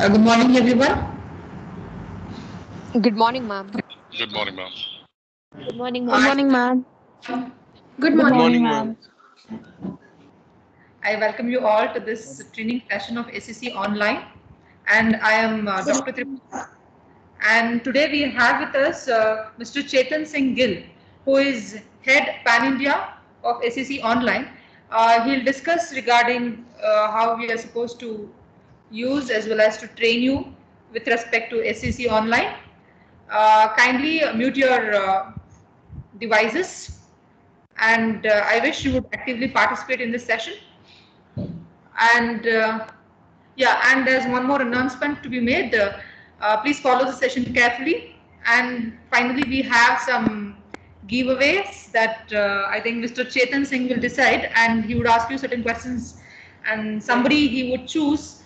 Uh, good morning, everyone. Good morning, ma'am. Good morning, ma'am. Good morning, ma'am. Good morning, ma'am. Good Good morning, ma'am. I welcome you all to this training session of SCC Online. And I am uh, Dr. Tripura. And today we have with us uh, Mr. Chetan Singh Gill, who is head Pan India of SCC Online. Uh, he'll discuss regarding uh, how we are supposed to use as well as to train you with respect to SCC Online. Uh, kindly mute your uh, devices and uh, I wish you would actively participate in this session. And uh, yeah, and there's one more announcement to be made. Uh, uh, please follow the session carefully. And finally, we have some giveaways that I think Mr. Chetan Singh will decide, and he would ask you certain questions, and somebody he would choose.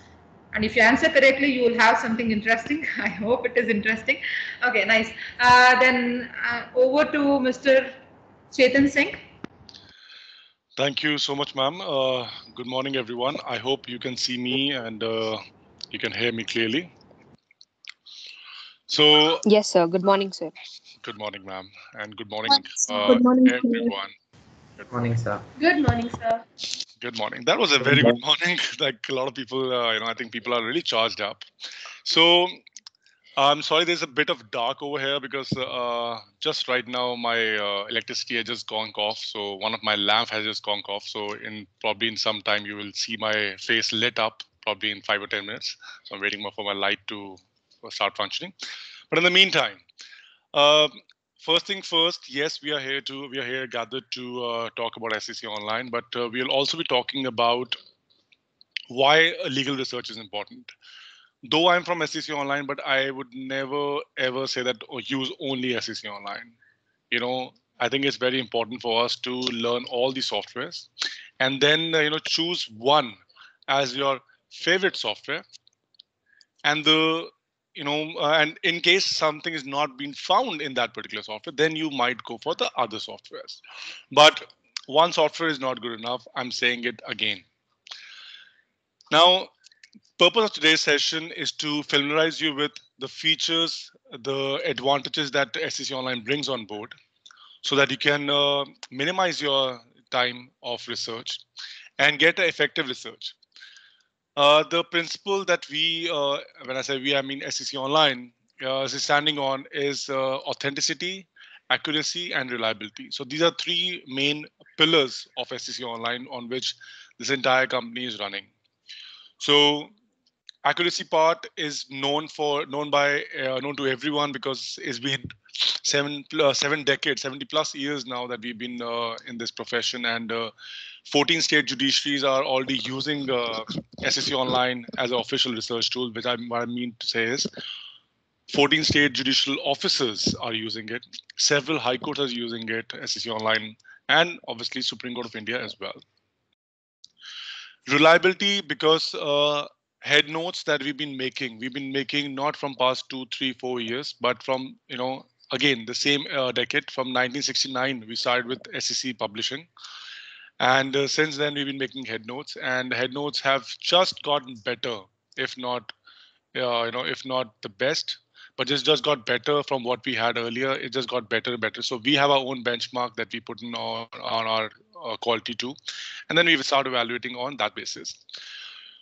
And if you answer correctly, you will have something interesting. I hope it is interesting. Okay, nice. Uh, then uh, over to Mr. Chetan Singh. Thank you so much, ma'am. Uh, good morning, everyone. I hope you can see me and uh, you can hear me clearly. So, Yes, sir. Good morning, sir. good morning, ma'am, and good morning, Morning, uh, Good morning, sir. everyone. Morning, sir. Good morning, sir. Good morning. That was a very good morning. like a lot of people, uh, you know, I think people are really charged up. So, I'm sorry, there's a bit of dark over here because uh, just right now my uh, electricity has just gone off. So one of my lamp has just gone off. So in probably in some time you will see my face lit up, probably in five or ten minutes. So I'm waiting for my light to uh, start functioning. But in the meantime, uh, first thing first, yes, we are here to we are here gathered to uh, talk about SCC online, but uh, we'll also be talking about why legal research is important though I'm from SCC Online, but I would never ever say that or use only SCC Online. You know, I think it's very important for us to learn all the softwares, and then uh, you know choose one as your favorite software, and the you know, uh, and in case something is not being found in that particular software, then you might go for the other softwares. But one software is not good enough. I'm saying it again. Now, purpose of today's session is to familiarize you with the features, the advantages that SCC Online brings on board so that you can uh, minimize your time of research and get effective research. Uh, the principle that we, uh, when I say we, I mean SCC Online, uh, is standing on is uh, authenticity, accuracy, and reliability. So these are three main pillars of SCC Online on which this entire company is running. So accuracy part is known for known by uh, known to everyone because it's been seven uh, seven decades 70 plus years now that we've been uh, in this profession. And uh, 14 state judiciaries are already using uh, SCC online as an official research tool which I, what I mean to say is 14 state judicial officers are using it. Several high courts are using it SCC online and obviously Supreme Court of India as well. Reliability because uh, head notes that we've been making. We've been making not from past two three four years but from you know again the same uh, decade from 1969 we started with SCC publishing. And uh, since then we've been making head notes and head notes have just gotten better if not uh, you know if not the best but it's just got better from what we had earlier. It just got better and better. So we have our own benchmark that we put in on, on our uh, quality too. And then we start evaluating on that basis.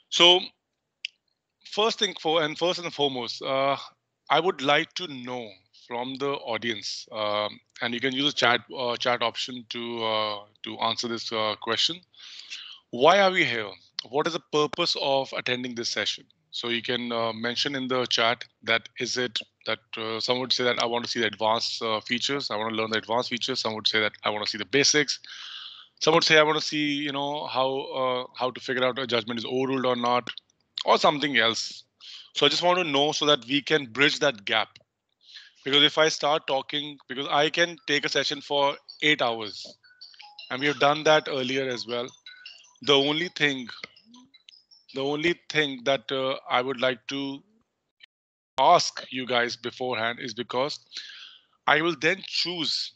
So first thing for and first and foremost, uh, I would like to know from the audience, um, and you can use a chat uh, chat option to uh, to answer this uh, question. Why are we here? What is the purpose of attending this session? So you can uh, mention in the chat that is it that uh, some would say that I want to see the advanced features. I want to learn the advanced features. Some would say that I want to see the basics some would say I want to see, you know, how uh, how to figure out a judgment is overruled or not, or something else. So I just want to know so that we can bridge that gap. Because if I start talking, because I can take a session for eight hours, and we have done that earlier as well. The only thing, the only thing that uh, I would like to ask you guys beforehand is because I will then choose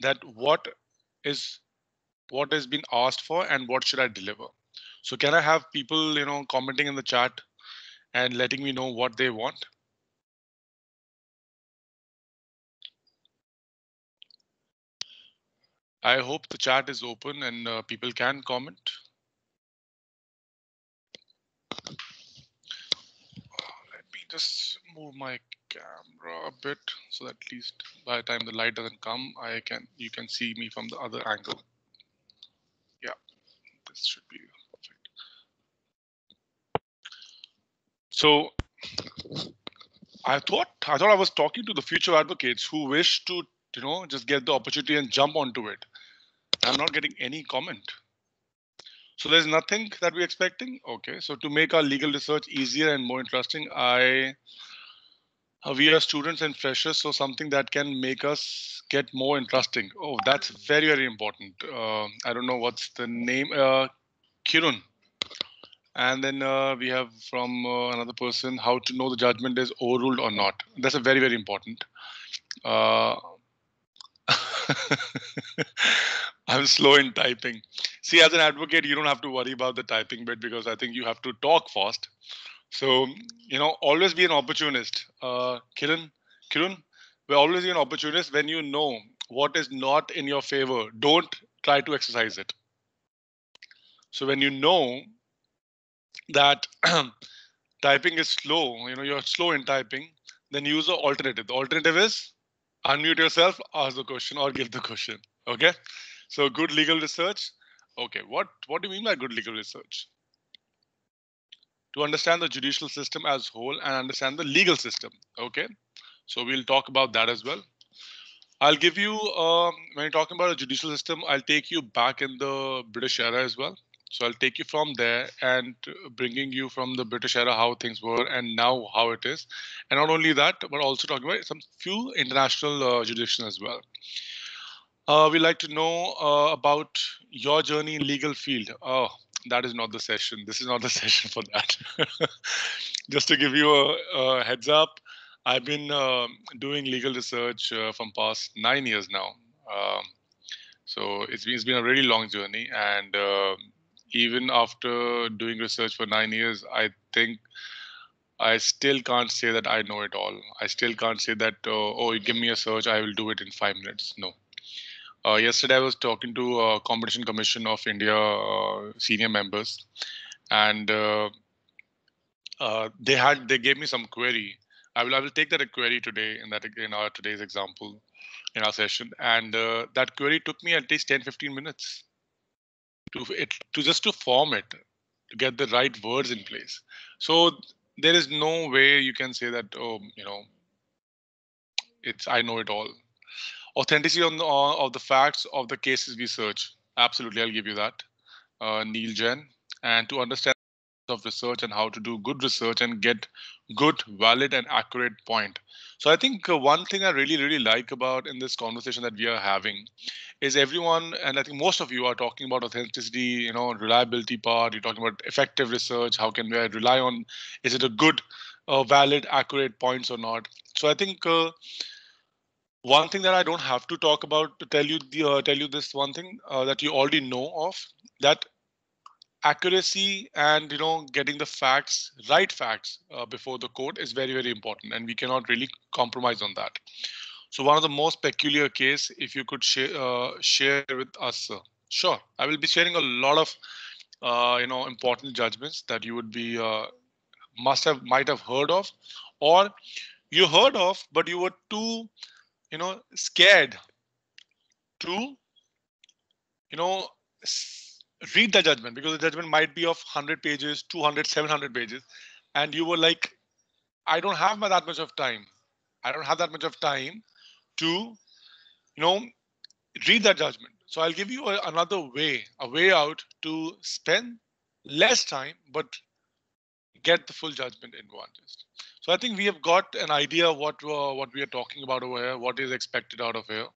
that what is what has been asked for and what should I deliver. So can I have people, you know, commenting in the chat and letting me know what they want. I hope the chat is open and uh, people can comment. Let me just move my camera a bit so that at least by the time the light doesn't come, I can you can see me from the other angle. Yeah, this should be perfect. So I thought I thought I was talking to the future advocates who wish to you know just get the opportunity and jump onto it. I'm not getting any comment. So there's nothing that we're expecting. Okay, so to make our legal research easier and more interesting, I uh, we are students and freshers, so something that can make us get more interesting. Oh, that's very very important. Uh, I don't know what's the name. Uh, Kiran. And then uh, we have from uh, another person how to know the judgment is overruled or not. That's a very very important. I'm slow in typing. See, as an advocate, you don't have to worry about the typing bit because I think you have to talk fast. So, you know, always be an opportunist. Uh, Kiran, Kiran, we're always an opportunist when you know what is not in your favor. Don't try to exercise it. So when you know that typing is slow, you know, you're slow in typing, then use the alternative. The alternative is unmute yourself, ask the question or give the question. Okay. So good legal research. Okay, what, what do you mean by good legal research? To understand the judicial system as whole and understand the legal system. Okay, so we'll talk about that as well. I'll give you, um, when you're talking about a judicial system, I'll take you back in the British era as well. So I'll take you from there and bringing you from the British era how things were and now how it is. And not only that, but also talking about some few international uh, jurisdictions as well. Uh, we like to know uh, about your journey in legal field. Oh, that is not the session. This is not the session for that. Just to give you a, a heads up, I've been uh, doing legal research uh, from past nine years now. Um, so it's been, it's been a really long journey. And uh, even after doing research for nine years, I think I still can't say that I know it all. I still can't say that, uh, oh, give me a search, I will do it in five minutes. No. Uh, yesterday, I was talking to uh, Competition Commission of India uh, senior members, and uh, uh, they had they gave me some query. I will I will take that query today in that in our today's example in our session, and uh, that query took me at least 10 15 minutes to it to just to form it to get the right words in place. So there is no way you can say that oh you know it's I know it all authenticity on the, of the facts of the cases we search. Absolutely, I'll give you that. Uh, Neil Jain, and to understand of research and how to do good research and get good, valid, and accurate point. So I think uh, one thing I really, really like about in this conversation that we are having is everyone, and I think most of you are talking about authenticity, you know, reliability part. You're talking about effective research. How can we rely on? Is it a good, uh, valid, accurate points or not? So I think. Uh, one thing that I don't have to talk about to tell you the uh, tell you this one thing uh, that you already know of that accuracy and you know getting the facts right facts uh, before the court is very very important and we cannot really compromise on that. So one of the most peculiar case, if you could share uh, share with us, sure, I will be sharing a lot of uh, you know important judgments that you would be uh, must have might have heard of, or you heard of but you were too you know, scared to, you know, read the judgment because the judgment might be of 100 pages, 200, 700 pages. And you were like, I don't have that much of time. I don't have that much of time to, you know, read that judgment. So I'll give you a, another way, a way out to spend less time, but get the full judgment in one just. So I think we have got an idea what uh, what we are talking about over here, what is expected out of here.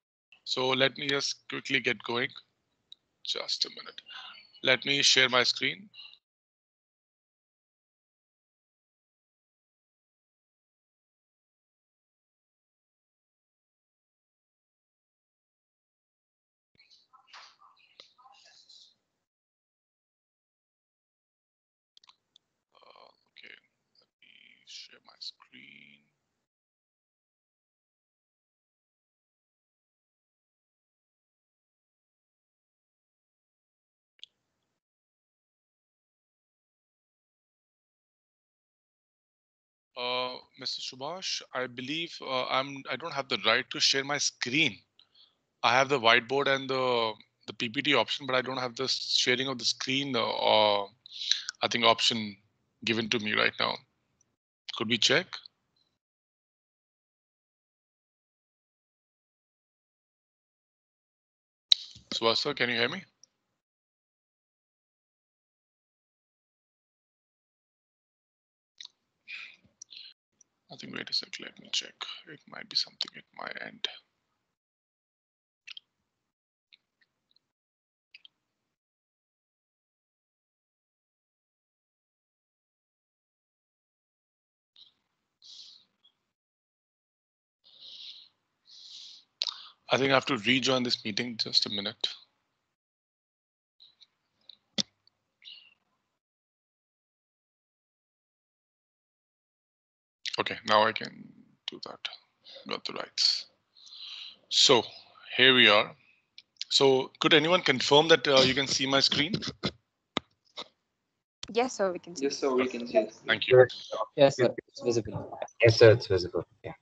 So let me just quickly get going. Just a minute. Let me share my screen. Share my screen. Uh, Mr. Subhash, I believe uh, I'm. I don't have the right to share my screen. I have the whiteboard and the the PPT option, but I don't have the sharing of the screen uh, or I think option given to me right now. Could we check? Swasta, can you hear me? I think wait a sec, let me check. It might be something at my end. I think I have to rejoin this meeting. Just a minute. Okay, now I can do that. Got the rights. So here we are. So could anyone confirm that uh, you can see my screen? Yes, sir, we can see. Yes, sir, we can see. Thank you. Yes, sir, it's visible. Yes, sir, it's visible. Yeah.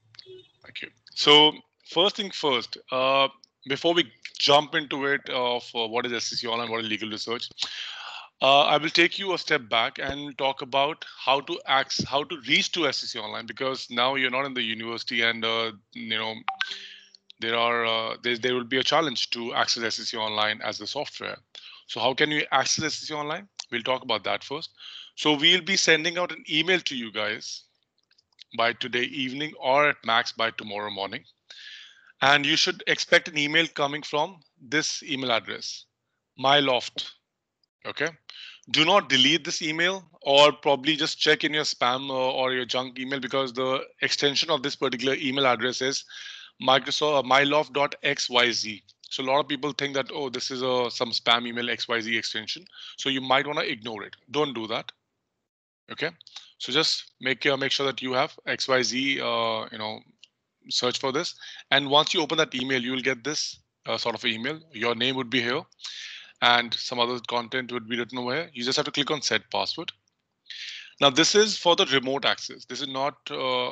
Thank you. So first thing first, uh, before we jump into it of uh, what is SCC Online, what is legal research, uh, I will take you a step back and talk about how to access, how to reach to SCC Online because now you're not in the university and uh, you know there are uh, there, there will be a challenge to access SCC Online as a software. So how can you access SCC Online? We'll talk about that first. So we'll be sending out an email to you guys by today evening or at max by tomorrow morning. And you should expect an email coming from this email address, myloft. Okay. Do not delete this email or probably just check in your spam uh, or your junk email because the extension of this particular email address is Microsoft uh, myloft.xyz. So a lot of people think that, oh, this is a some spam email XYZ extension. So you might want to ignore it. Don't do that. Okay. So just make uh, make sure that you have XYZ, uh, you know, search for this. And once you open that email, you will get this uh, sort of email. Your name would be here and some other content would be written over here. You just have to click on set password. Now this is for the remote access. This is not, uh,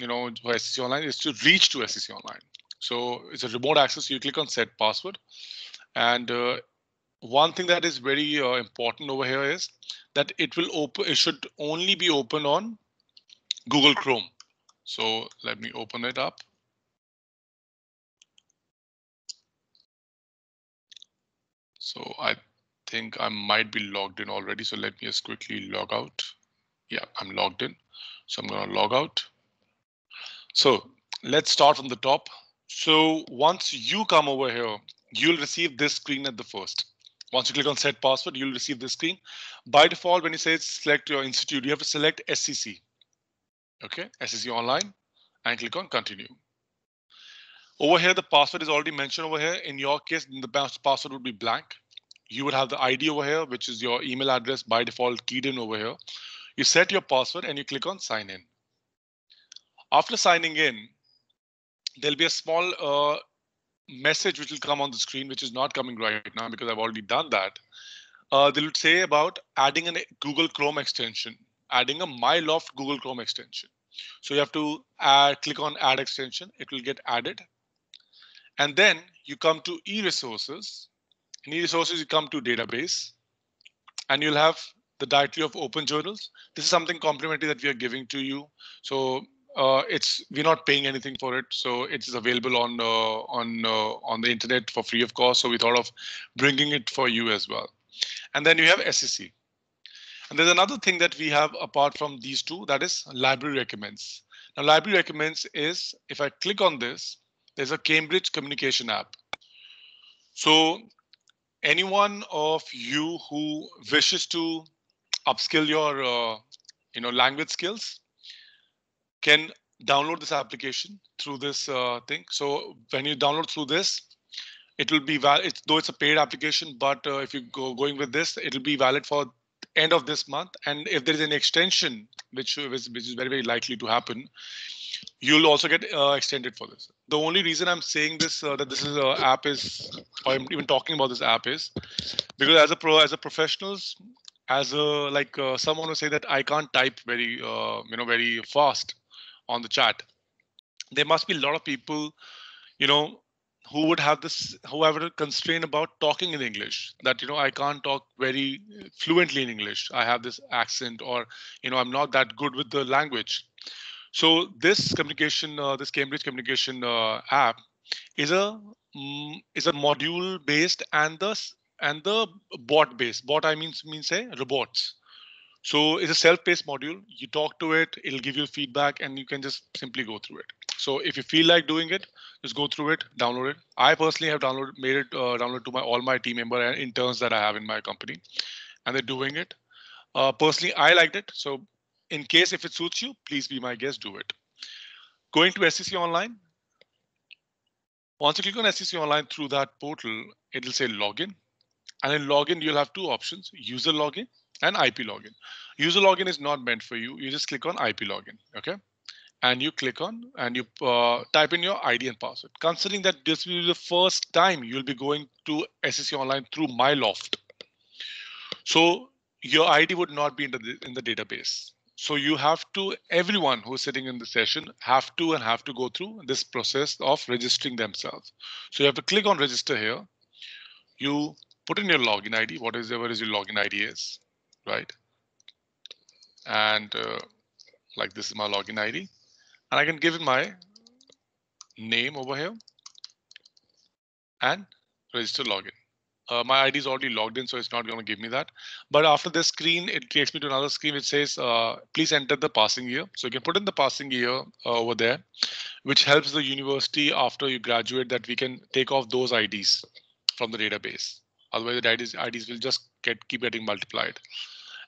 you know, for SCC Online. It's to reach to SCC Online. So it's a remote access. You click on set password. And uh, one thing that is very uh, important over here is that it will open. It should only be open on Google Chrome. So let me open it up. So I think I might be logged in already. So let me just quickly log out. Yeah, I'm logged in. So I'm going to log out. So let's start from the top. So once you come over here, you'll receive this screen at the first. Once you click on set password, you'll receive this screen. By default, when you say select your institute, you have to select SCC. Okay, SCC online and click on continue. Over here, the password is already mentioned over here. In your case, the password would be blank. You would have the ID over here, which is your email address by default keyed in over here. You set your password and you click on sign in. After signing in, there'll be a small uh, message which will come on the screen, which is not coming right now because I've already done that. Uh, they'll say about adding a Google Chrome extension, adding a MyLoft Google Chrome extension. So you have to add, click on add extension. It will get added. And then you come to e-resources. In e-resources, you come to database and you'll have the directory of open journals. This is something complimentary that we are giving to you. So uh, it's we're not paying anything for it, so it is available on uh, on uh, on the internet for free of cost. So we thought of bringing it for you as well. And then you have SCC. And there's another thing that we have apart from these two, that is library recommends. Now library recommends is if I click on this, there's a Cambridge communication app. So anyone of you who wishes to upskill your uh, you know language skills can download this application through this uh, thing. So when you download through this, it will be valid. It's, though it's a paid application, but uh, if you go going with this, it'll be valid for end of this month. And if there is an extension, which, which is very, very likely to happen, you'll also get uh, extended for this. The only reason I'm saying this uh, that this is a app is, or I'm even talking about this app is, because as a pro, as a professionals, as a like uh, someone will say that I can't type very, uh, you know, very fast on the chat. There must be a lot of people, you know, who would have this, who have a constraint about talking in English. That you know, I can't talk very fluently in English. I have this accent, or you know, I'm not that good with the language so this communication, uh, this Cambridge communication uh, app is a mm, is a module based and the and the bot based. Bot I mean means say robots. So it's a self-paced module. You talk to it, it'll give you feedback, and you can just simply go through it. So if you feel like doing it, just go through it, download it. I personally have downloaded, made it uh, download to my all my team member and interns that I have in my company, and they're doing it. Uh, personally, I liked it. So in case if it suits you, please be my guest, do it. Going to SCC Online. Once you click on SCC Online through that portal, it'll say login. And in login, you'll have two options, user login and IP login. User login is not meant for you. You just click on IP login, okay? And you click on and you uh, type in your ID and password. Considering that this will be the first time you'll be going to SCC Online through MyLoft. So your ID would not be in the, in the database. So you have to, everyone who's sitting in the session have to and have to go through this process of registering themselves. So you have to click on register here. You put in your login ID, whatever is your login ID is, right? And uh, like this is my login ID. And I can give it my name over here and register login. Uh, my ID is already logged in, so it's not going to give me that. But after this screen, it takes me to another screen which says, uh, please enter the passing year. So you can put in the passing year uh, over there, which helps the university after you graduate that we can take off those IDs from the database. Otherwise, the IDs, IDs will just get keep getting multiplied.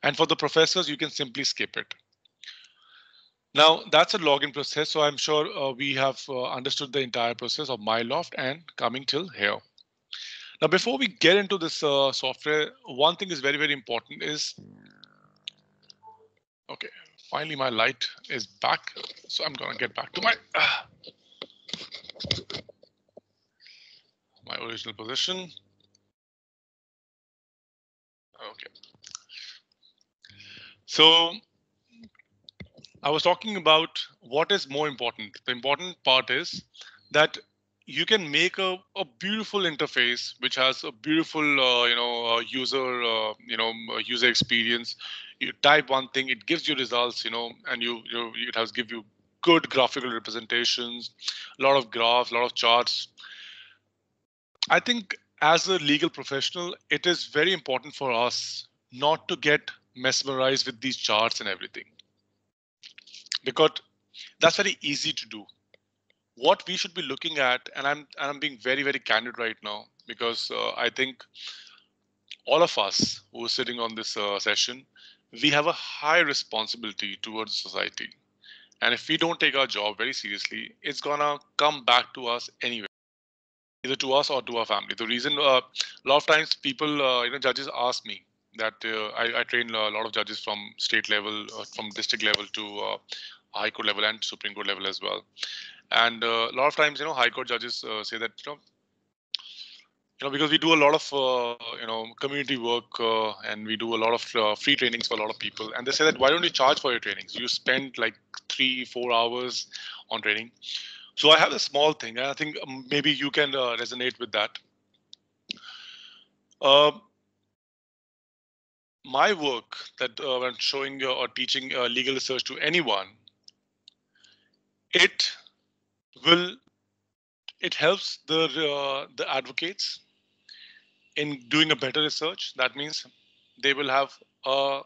And for the professors, you can simply skip it. Now that's a login process. So I'm sure uh, we have uh, understood the entire process of MyLoft and coming till here. Now, before we get into this uh, software, one thing is very, very important is, okay, finally my light is back. So I'm gonna get back to my, my original position. Okay. So I was talking about what is more important. The important part is that you can make a, a beautiful interface which has a beautiful uh, you know uh, user uh, you know user experience. You type one thing it gives you results you know and you, you it has give you good graphical representations a lot of graphs a lot of charts. I think as a legal professional it is very important for us not to get mesmerized with these charts and everything because that's very easy to do what we should be looking at, and I'm and I'm being very very candid right now because uh, I think all of us who are sitting on this uh, session, we have a high responsibility towards society, and if we don't take our job very seriously, it's gonna come back to us anyway, either to us or to our family. The reason uh, a lot of times people, uh, you know, judges ask me that uh, I, I, train a lot of judges from state level, uh, from district level to high court level and supreme court level as well and uh, a lot of times, you know, high court judges uh, say that, you know, you know, because we do a lot of, uh, you know, community work uh, and we do a lot of uh, free trainings for a lot of people. And they say that, why don't you charge for your trainings? You spend like three, four hours on training. So I have a small thing. And I think um, maybe you can uh, resonate with that. Um, my work that I'm showing or teaching legal research to anyone, it will it helps the uh, the advocates in doing a better research. That means they will have a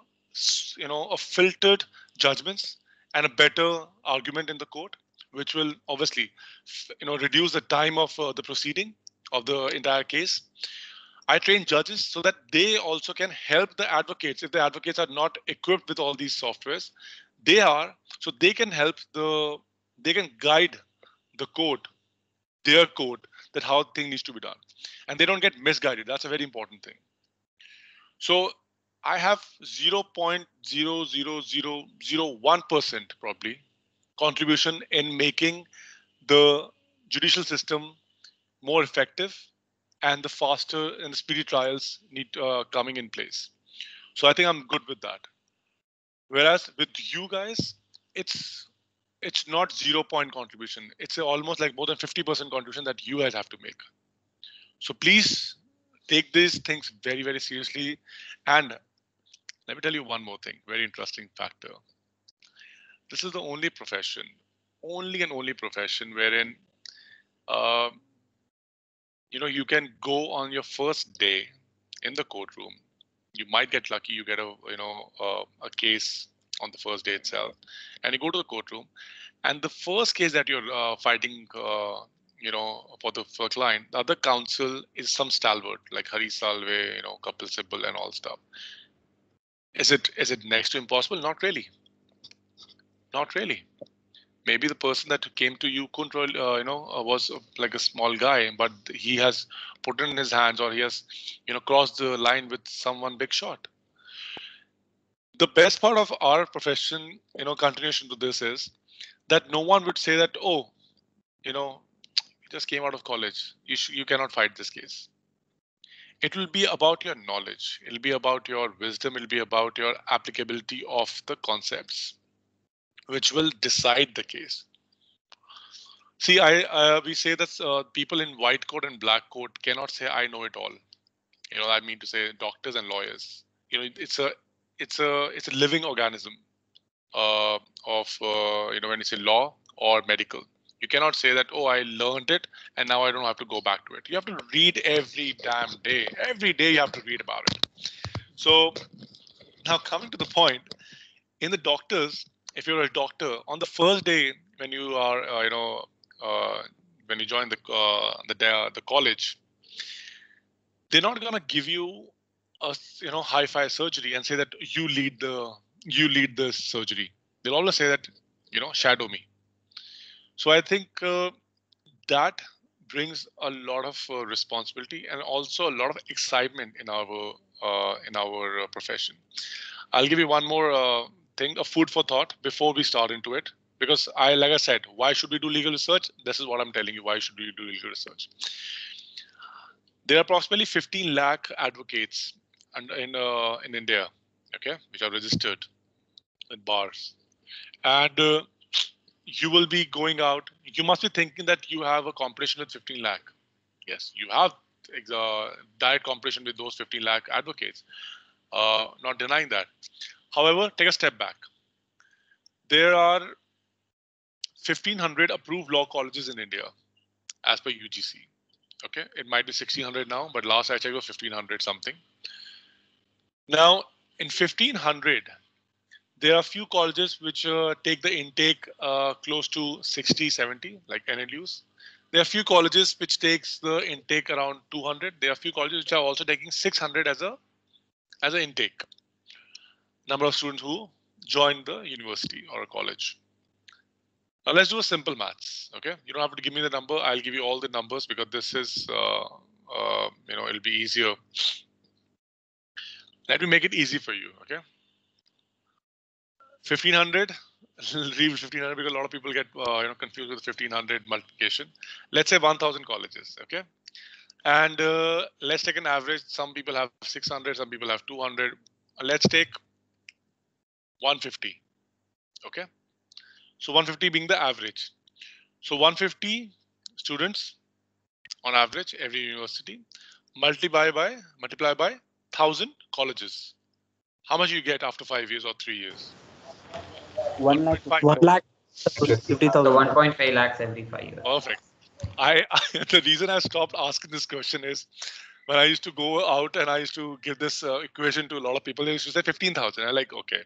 you know a filtered judgments and a better argument in the court, which will obviously you know reduce the time of uh, the proceeding of the entire case. I train judges so that they also can help the advocates. If the advocates are not equipped with all these softwares, they are so they can help the they can guide the code, their code, that how thing needs to be done. And they don't get misguided. That's a very important thing. So I have 0.00001% probably contribution in making the judicial system more effective and the faster and speedy trials need uh, coming in place. So I think I'm good with that. Whereas with you guys, it's it's not zero point contribution. It's almost like more than 50% contribution that you guys have to make. So please take these things very, very seriously. And let me tell you one more thing, very interesting factor. This is the only profession, only and only profession wherein uh, you know you can go on your first day in the courtroom. You might get lucky, you get a you know uh, a case on the first day itself, and you go to the courtroom, and the first case that you're uh, fighting, uh, you know, for the for client, the other counsel is some stalwart like Harish Salve, you know, Kapil Sibal, and all stuff. Is it is it next to impossible? Not really. Not really. Maybe the person that came to you couldn't uh, you know, uh, was uh, like a small guy, but he has put it in his hands or he has, you know, crossed the line with someone big shot the best part of our profession, you know, continuation to this is that no one would say that, oh, you know, you just came out of college. You you cannot fight this case. It will be about your knowledge. It'll be about your wisdom. It'll be about your applicability of the concepts, which will decide the case. See, I uh, we say that uh, people in white coat and black coat cannot say I know it all. You know, I mean to say doctors and lawyers. You know, it's a it's a it's a living organism uh, of uh, you know when you say law or medical. You cannot say that oh I learned it and now I don't have to go back to it. You have to read every damn day. Every day you have to read about it. So now coming to the point, in the doctors, if you're a doctor, on the first day when you are uh, you know uh, when you join the uh, the the college, they're not gonna give you a you know high-fi surgery and say that you lead the you lead the surgery. They'll always say that you know shadow me. So I think uh, that brings a lot of uh, responsibility and also a lot of excitement in our uh, in our uh, profession. I'll give you one more uh, thing, a food for thought before we start into it. Because I, like I said, why should we do legal research? This is what I'm telling you. Why should we do legal research? There are approximately 15 lakh advocates and in uh, in India, okay, which are registered in bars, and uh, you will be going out. You must be thinking that you have a competition with 15 lakh. Yes, you have uh, direct competition with those 15 lakh advocates. Uh, not denying that. However, take a step back. There are 1500 approved law colleges in India as per UGC. Okay, it might be 1600 now, but last I checked was 1500 something. Now, in 1500, there are a few colleges which uh, take the intake uh, close to 60, 70, like NLUs. There are a few colleges which takes the intake around 200. There are a few colleges which are also taking 600 as a as an intake. Number of students who join the university or a college. Now let's do a simple maths. Okay, you don't have to give me the number. I'll give you all the numbers because this is, uh, uh you know, it'll be easier let me make it easy for you, okay? 1500, leave 1500 because a lot of people get uh, you know confused with 1500 multiplication. Let's say 1000 colleges, okay? And uh, let's take an average. Some people have 600, some people have 200. Let's take 150, okay? So 150 being the average. So 150 students on average every university multiply by multiply by thousand colleges. How much you get after five years or three years? One lakh. One lakh. Fifty thousand. One point five lakhs every five years. Perfect. I, I the reason I stopped asking this question is when I used to go out and I used to give this uh, equation to a lot of people, they used to say 15,000. I'm like, okay.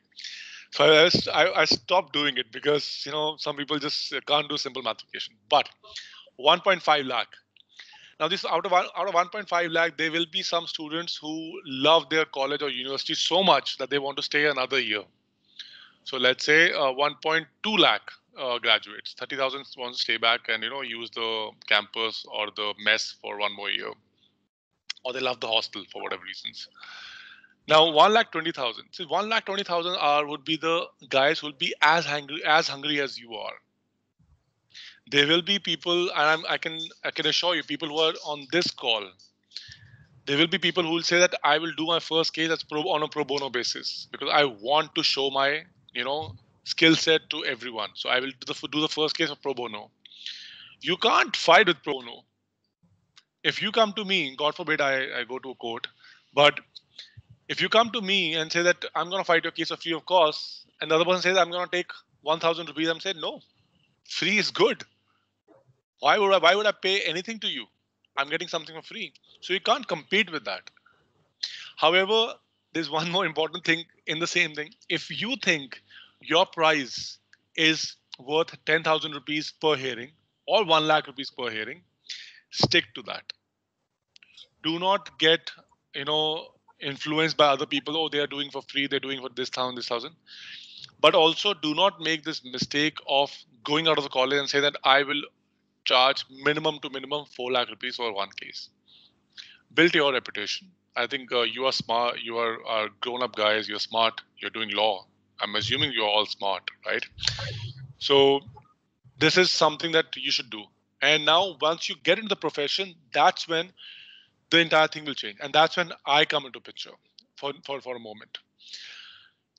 So I, I, I stopped doing it because, you know, some people just can't do simple multiplication. But 1.5 lakh now, this out of out of 1.5 lakh, there will be some students who love their college or university so much that they want to stay another year. So let's say uh, 1.2 lakh uh, graduates, 30,000 want to stay back and you know use the campus or the mess for one more year, or they love the hostel for whatever reasons. Now, one lakh twenty thousand. See, one lakh twenty thousand are would be the guys who will be as hungry as hungry as you are. There will be people, and I'm, I can I can assure you, people who are on this call. There will be people who will say that I will do my first case as pro on a pro bono basis because I want to show my you know skill set to everyone. So I will do the do the first case of pro bono. You can't fight with pro bono. If you come to me, God forbid I, I go to a court, but if you come to me and say that I'm going to fight your case of free of cost, and the other person says I'm going to take 1,000 rupees, I'm saying no, free is good. Why would I? Why would I pay anything to you? I'm getting something for free, so you can't compete with that. However, there's one more important thing in the same thing. If you think your price is worth 10,000 rupees per hearing or 1 lakh rupees per hearing, stick to that. Do not get, you know, influenced by other people. Oh, they are doing for free. They're doing for this thousand, this thousand. But also do not make this mistake of going out of the college and say that I will charge minimum to minimum 4 lakh rupees for one case. Build your reputation. I think uh, you are smart. You are, are grown up guys. You're smart. You're doing law. I'm assuming you're all smart, right? So this is something that you should do. And now once you get into the profession, that's when the entire thing will change. And that's when I come into picture for, for, for a moment.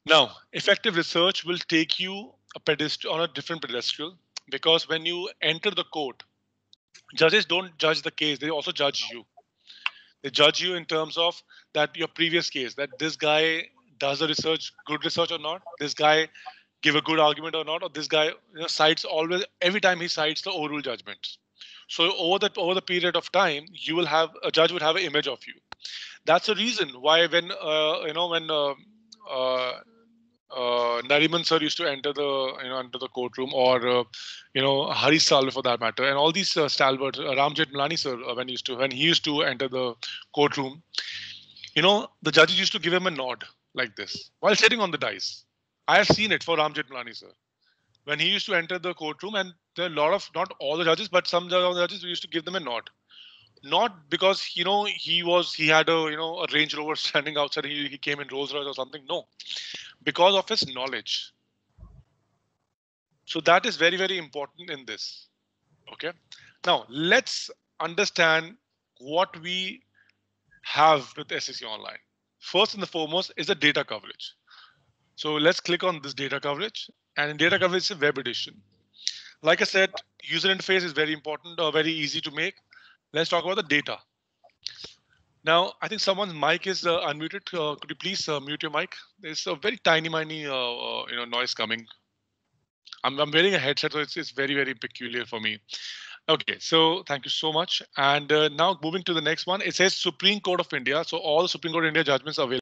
Now, effective research will take you a pedestal on a different pedestal because when you enter the court, judges don't judge the case, they also judge you. They judge you in terms of that your previous case, that this guy does the research, good research or not, this guy give a good argument or not, or this guy you know, cites always every time he cites the overruled judgments. So over the over the period of time, you will have a judge would have an image of you. That's the reason why when uh, you know when uh, uh, uh, Nariman sir used to enter the you know enter the courtroom, or uh, you know Harish Salve for that matter, and all these uh, stalwarts, uh, Ram Jethmalani sir, uh, when he used to when he used to enter the courtroom, you know the judges used to give him a nod like this while sitting on the dice. I have seen it for Ram Jethmalani sir when he used to enter the courtroom, and there are a lot of not all the judges, but some of the judges we used to give them a nod. Not because you know he was he had a you know a Range Rover standing outside, he, he came in Rolls Royce or something. No, because of his knowledge. So that is very, very important in this. Okay. Now let's understand what we have with SCC Online. First and the foremost is the data coverage. So let's click on this data coverage and in data coverage is a web edition. Like I said, user interface is very important or very easy to make. Let's talk about the data. Now, I think someone's mic is uh, unmuted. Uh, could you please uh, mute your mic? There's a very tiny, tiny, uh, uh, you know, noise coming. I'm, I'm wearing a headset, so it's, it's very, very peculiar for me. Okay, so thank you so much. And uh, now moving to the next one, it says Supreme Court of India. So all Supreme Court of India judgments are available.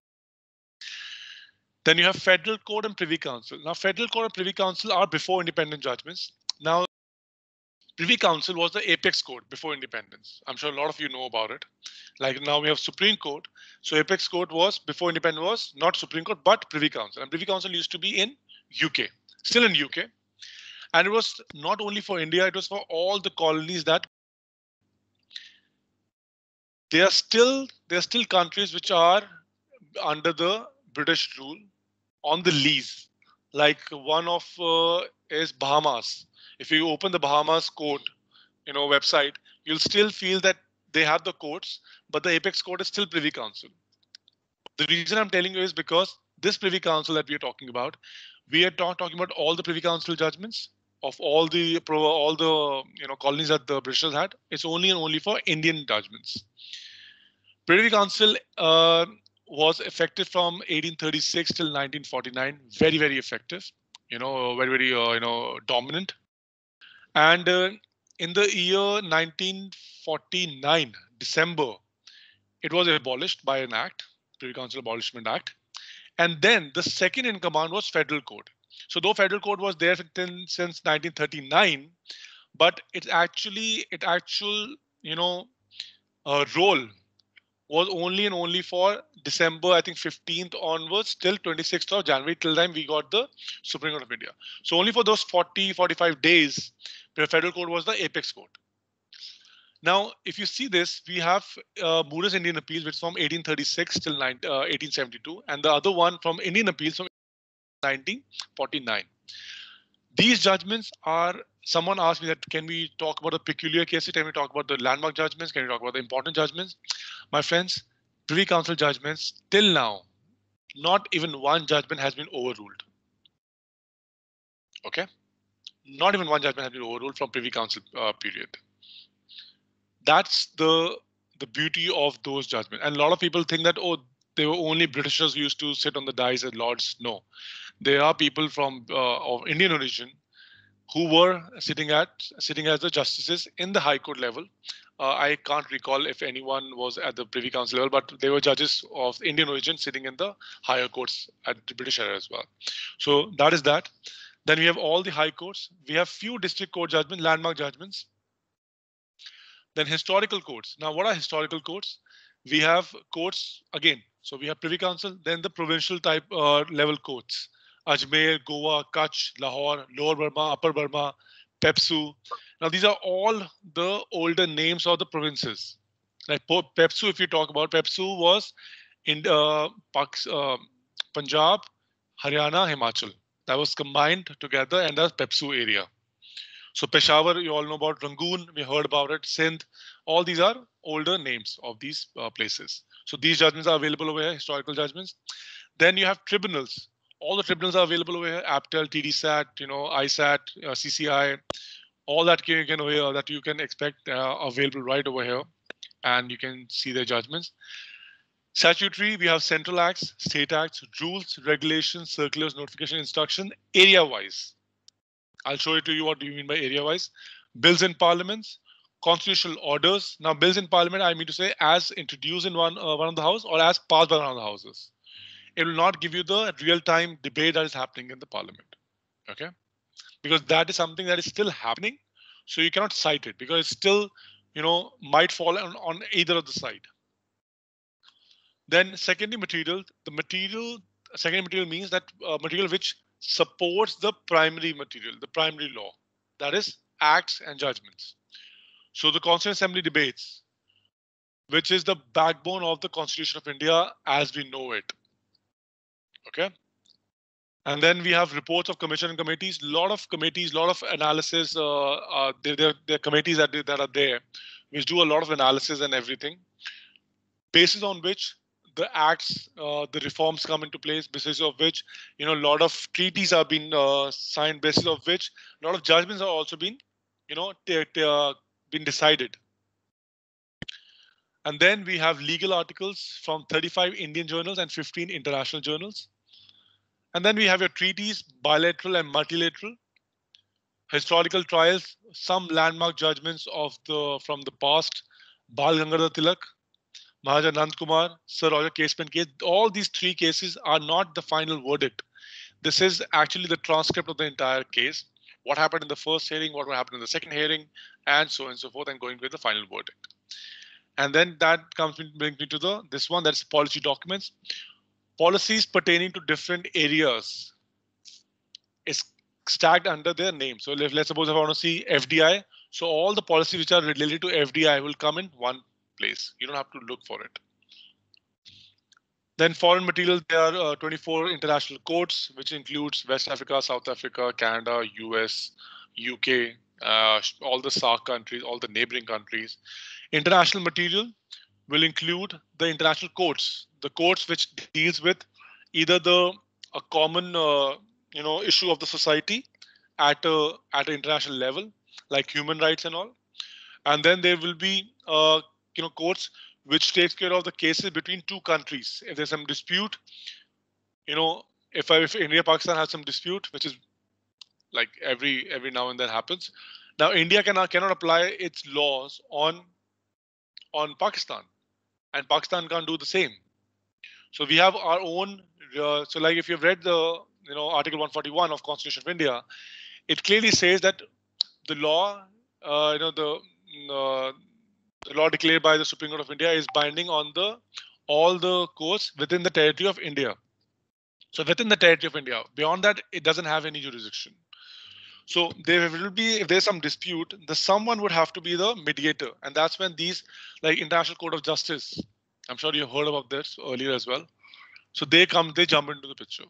Then you have Federal Court and Privy Council. Now, Federal Court and Privy Council are before independent judgments. Now, Privy Council was the apex court before independence. I'm sure a lot of you know about it. Like now we have Supreme Court. So apex court was before independence was not Supreme Court, but Privy Council. And Privy Council used to be in UK, still in UK. And it was not only for India, it was for all the colonies that they are still there are still countries which are under the British rule on the lease. Like one of uh, is Bahamas if you open the Bahamas court, you know, website, you'll still feel that they have the courts, but the apex court is still Privy Council. The reason I'm telling you is because this Privy Council that we are talking about, we are not talking about all the Privy Council judgments of all the all the you know colonies that the Britishers had. It's only and only for Indian judgments. Privy Council uh, was effective from 1836 till 1949. Very very effective. You know, very very uh, you know dominant and uh, in the year 1949, December, it was abolished by an act, Privy Council Abolishment Act. And then the second in command was federal court. So though federal court was there since 1939, but it actually, it actual, you know, uh, role was only and only for December, I think 15th onwards till 26th of January. Till then, we got the Supreme Court of India. So only for those 40, 45 days, the federal court was the apex court. Now, if you see this, we have uh, Moore's Indian Appeals, which is from 1836 till 19, uh, 1872, and the other one from Indian Appeals from 1949. These judgments are, someone asked me that, can we talk about the peculiar cases? Can we talk about the landmark judgments? Can we talk about the important judgments? My friends, Privy Council judgments, till now, not even one judgment has been overruled. Okay? Not even one judgment has been overruled from Privy Council uh, period that's the the beauty of those judgments. And a lot of people think that oh, they were only Britishers who used to sit on the dais at lords. No, there are people from uh, of Indian origin who were sitting at sitting as the justices in the High Court level. Uh, I can't recall if anyone was at the Privy Council level, but they were judges of Indian origin sitting in the higher courts at the British era as well. So that is that. Then we have all the high courts. We have few district court judgments, landmark judgments. Then historical courts. Now, what are historical courts? We have courts again. So we have Privy Council, then the provincial type uh, level courts. Ajmer, Goa, Kutch, Lahore, Lower Burma, Upper Burma, Pepsu. Now these are all the older names of the provinces. Like Pepsu, if you talk about Pepsu was in uh, uh, Punjab, Haryana, Himachal. That was combined together and the Pepsu area. So Peshawar, you all know about Rangoon, we heard about it, Sindh. All these are older names of these uh, places. So these judgments are available over here, historical judgments. Then you have tribunals. All the tribunals are available over here, APTEL, TDSAT, you know, ITAT, uh, CCI, all that you can over here, that you can expect uh, available right over here. And you can see their judgments. Statutory, we have central acts, state acts, rules, regulations, circulars, notification, instruction, area-wise. I'll show it to you what do you mean by area wise. Bills in parliaments, constitutional orders. Now bills in parliament, I mean to say as introduced in one, uh, one of the house or as passed by one of the houses. It will not give you the real time debate that is happening in the parliament. Okay, because that is something that is still happening. So you cannot cite it because it's still, you know, might fall on, on either of the side. Then secondary material, the material, secondary material means that uh, material which supports the primary material, the primary law, that is acts and judgments. So the Constituent Assembly debates, which is the backbone of the Constitution of India as we know it. Okay. And then we have reports of commission and committees, a lot of committees, a lot of analysis. Uh, uh, there, there, there are committees that, that are there, which do a lot of analysis and everything, basis on which the acts, uh, the reforms come into place, basis of which, you know, a lot of treaties are being uh, signed, basis of which a lot of judgments are also been, you know, uh, been decided. And then we have legal articles from 35 Indian journals and 15 international journals. And then we have your treaties, bilateral and multilateral, historical trials, some landmark judgments of the from the past, Bal Gangadhar Tilak, Maharaja Nand Kumar, Sir Roger Casement case, all these three cases are not the final verdict. This is actually the transcript of the entire case. What happened in the first hearing, what happened in the second hearing, and so on and so forth, and going with the final verdict. And then that comes brings me to the this one that's policy documents. Policies pertaining to different areas is stacked under their name. So let's suppose I want to see FDI. So all the policies which are related to FDI will come in one place. You don't have to look for it. Then foreign material, there are uh, 24 international courts, which includes West Africa, South Africa, Canada, US, UK, uh, all the SAARC countries, all the neighboring countries. International material will include the international courts, the courts which deals with either the a common uh, you know issue of the society at a at an international level, like human rights and all. And then there will be uh, you know courts which takes care of the cases between two countries. If there's some dispute, you know, if, if India Pakistan has some dispute, which is like every every now and then happens. Now India cannot cannot apply its laws on on Pakistan, and Pakistan can't do the same. So we have our own. Uh, so like if you've read the you know Article 141 of Constitution of India, it clearly says that the law, uh, you know the uh, the law declared by the Supreme Court of India is binding on the all the courts within the territory of India. So within the territory of India, beyond that, it doesn't have any jurisdiction. So there will be, if there's some dispute, the someone would have to be the mediator. And that's when these like International Court of Justice, I'm sure you heard about this earlier as well. So they come, they jump into the picture.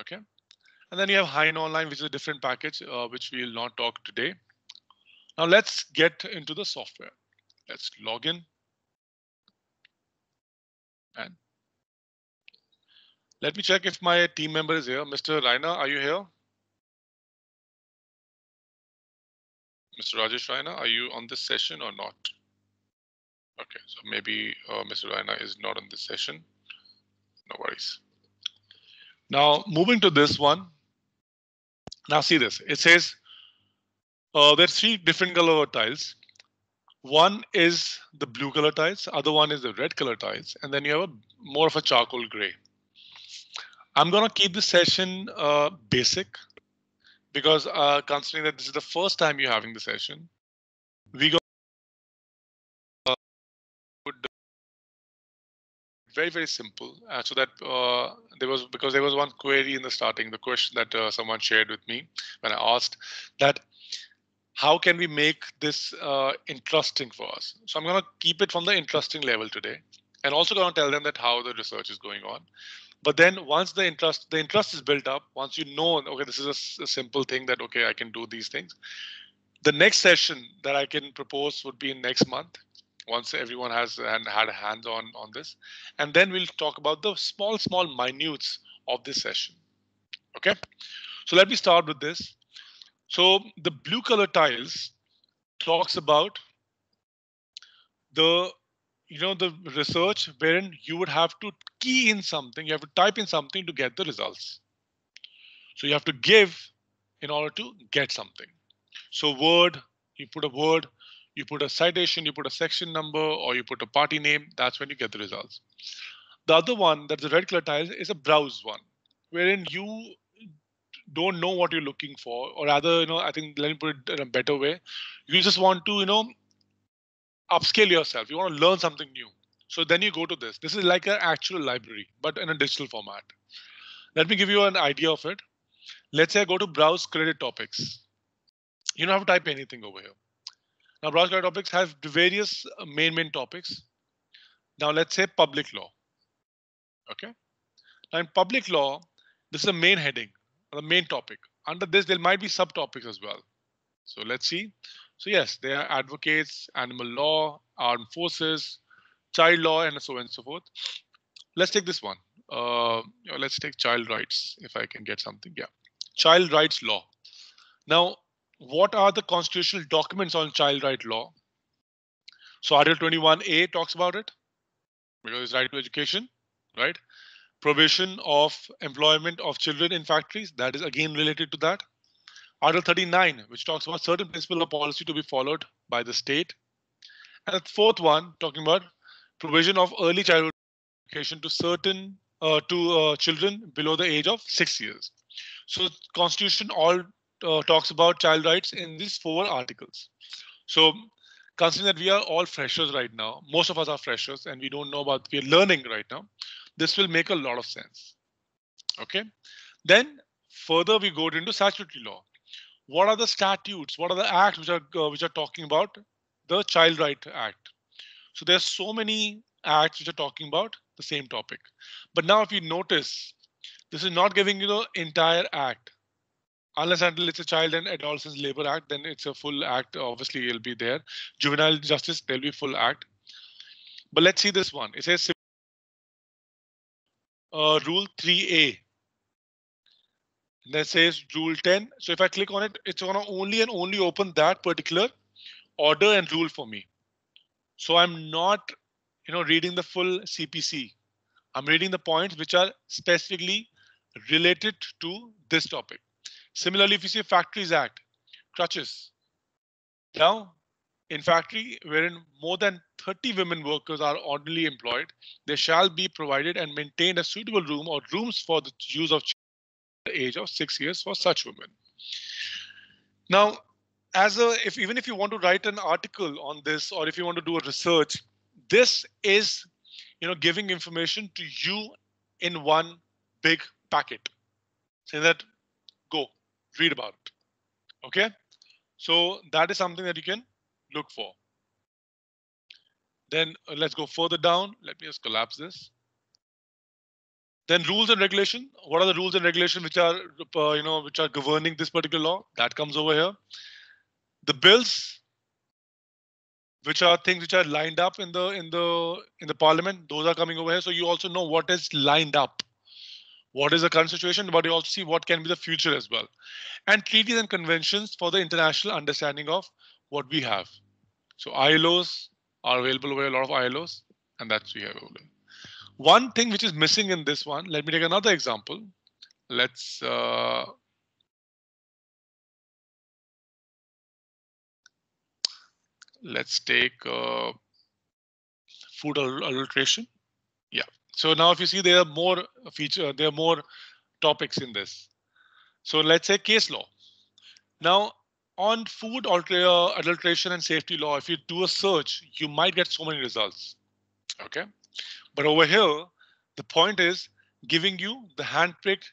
Okay. And then you have HeinOnline, which is a different package, uh, which we will not talk today. Now let's get into the software. Let's log in. And let me check if my team member is here. Mr. Raina, are you here? Mr. Rajesh Raina, are you on this session or not? Okay, so maybe uh, Mr. Raina is not on this session. No worries. Now moving to this one. Now see this, it says uh, there's three different color tiles. One is the blue color tiles, other one is the red color tiles, and then you have a more of a charcoal gray. I'm gonna keep the session uh, basic because uh, considering that this is the first time you're having the session, we got uh, very very simple uh, so that uh, there was because there was one query in the starting the question that uh, someone shared with me when I asked that how can we make this uh, interesting for us? So I'm going to keep it from the interesting level today and also going to tell them that how the research is going on. But then once the interest the interest is built up once you know okay this is a, simple thing that okay I can do these things the next session that I can propose would be in next month once everyone has and had a hands on on this. And then we'll talk about the small small minutes of this session. Okay? So let me start with this so the blue color tiles talks about the you know the research wherein you would have to key in something you have to type in something to get the results so you have to give in order to get something so word you put a word you put a citation, you put a section number, or you put a party name, that's when you get the results. The other one, that's the red color tile, is a browse one, wherein you don't know what you're looking for, or rather, you know, I think let me put it in a better way. You just want to, you know, upscale yourself. You want to learn something new. So then you go to this. This is like an actual library, but in a digital format. Let me give you an idea of it. Let's say I go to browse curated topics. You don't have to type anything over here. Now, browse curated topics have various uh, main main topics. Now, let's say public law. OK, now in public law, this is the main heading, the main topic. Under this, there might be subtopics as well. So let's see. So yes, there are advocates, animal law, armed forces, child law, and so on and so forth. Let's take this one. Uh, let's take child rights, if I can get something. Yeah, child rights law. Now, what are the constitutional documents on child right law? So Article 21A talks about it because it's right to education, right? Provision of employment of children in factories, that is again related to that. Article 39, which talks about certain principle of policy to be followed by the state. And the fourth one, talking about provision of early childhood education to certain uh, to uh, children below the age of six years. So Constitution all uh, talks about child rights in these four articles. So considering that we are all freshers right now, most of us are freshers and we don't know about, we're learning right now. This will make a lot of sense. Okay. Then further we go into statutory law. What are the statutes? What are the acts which are uh, which are talking about the Child Right Act? So there's so many acts which are talking about the same topic. But now if you notice, this is not giving you the entire act unless until it's a child and adolescent labor act then it's a full act obviously it'll be there juvenile justice there'll be full act but let's see this one it says uh, rule 3a that says rule 10 so if i click on it it's gonna only and only open that particular order and rule for me. So i'm not you know reading the full cpc i'm reading the points which are specifically related to this topic. Similarly, if you see Factories Act, creches. Now, factory wherein more than 30 women workers are ordinarily employed, there shall be provided and maintained a suitable room or rooms for the use of the age of six years for such women. Now, as a if even if you want to write an article on this or if you want to do a research, this is you know giving information to you in one big packet. Say that go read about it. Okay, so that is something that you can look for. Then uh, let's go further down. Let me just collapse this. Then rules and regulation. What are the rules and regulation which are, uh, you know, which are governing this particular law? That comes over here. The bills, which are things which are lined up in the in the in the parliament, those are coming over here. So you also know what is lined up. What is the current situation, but you also see what can be the future as well. And treaties and conventions for the international understanding of what we have. So ILOs are available over a lot of ILOs, and that's we have there. One thing which is missing in this one, let me take another example. Let's uh, let's take uh, food adulteration. Yeah. So now if you see there are more feature, there are more topics in this. So let's say case law. Now on food adulteration and safety law, if you do a search, you might get so many results. Okay. But over here, the point is giving you the handpicked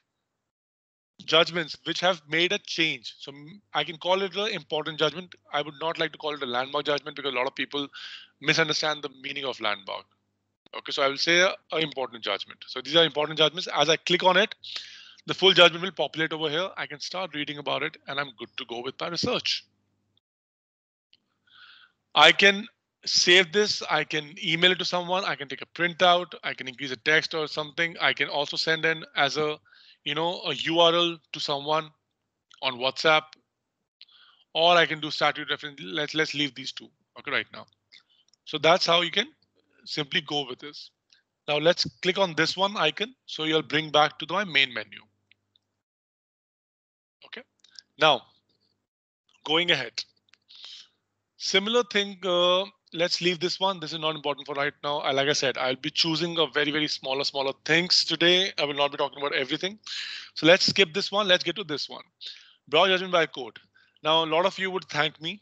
judgments which have made a change. So I can call it an important judgment. I would not like to call it a landmark judgment because a lot of people misunderstand the meaning of landmark. Okay, so I will say an important judgment. So these are important judgments. As I click on it, the full judgment will populate over here. I can start reading about it and I'm good to go with my research. I can save this. I can email it to someone. I can take a printout. I can increase a text or something. I can also send in as a, you know, a URL to someone on WhatsApp. Or I can do statute reference. Let's let's leave these two. Okay, right now. So that's how you can simply go with this. Now let's click on this one icon. So you'll bring back to my main menu. Now going ahead. Similar thing uh, let's leave this one. This is not important for right now. Like I said, I'll be choosing a very, very smaller, smaller things today. I will not be talking about everything. So let's skip this one. Let's get to this one. Brow judgment by code. Now, a lot of you would thank me.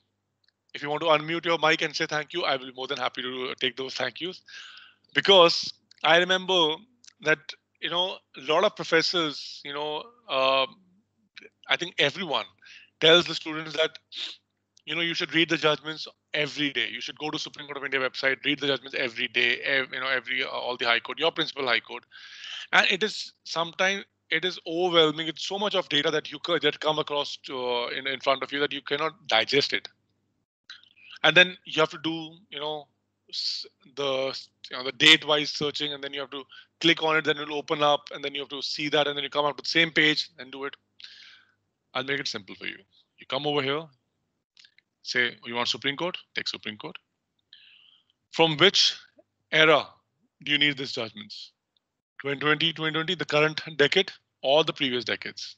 If you want to unmute your mic and say thank you, I will be more than happy to take those thank yous. Because I remember that, you know, a lot of professors, you know, uh, I think everyone tells the students that you know, you should read the judgments every day. You should go to Supreme Court of India website, read the judgments every day, you know, every uh, all the High Court, your principal High Court, and it is sometimes it is overwhelming. It's so much of data that you that come across to, uh, in in front of you that you cannot digest it, and then you have to do you know the you know the date wise searching, and then you have to click on it, then it'll open up, and then you have to see that, and then you come up with the same page and do it. I'll make it simple for you. You come over here, say you want Supreme Court, take Supreme Court. From which era do you need these judgments? 2020, 2020, the current decade, or the previous decades?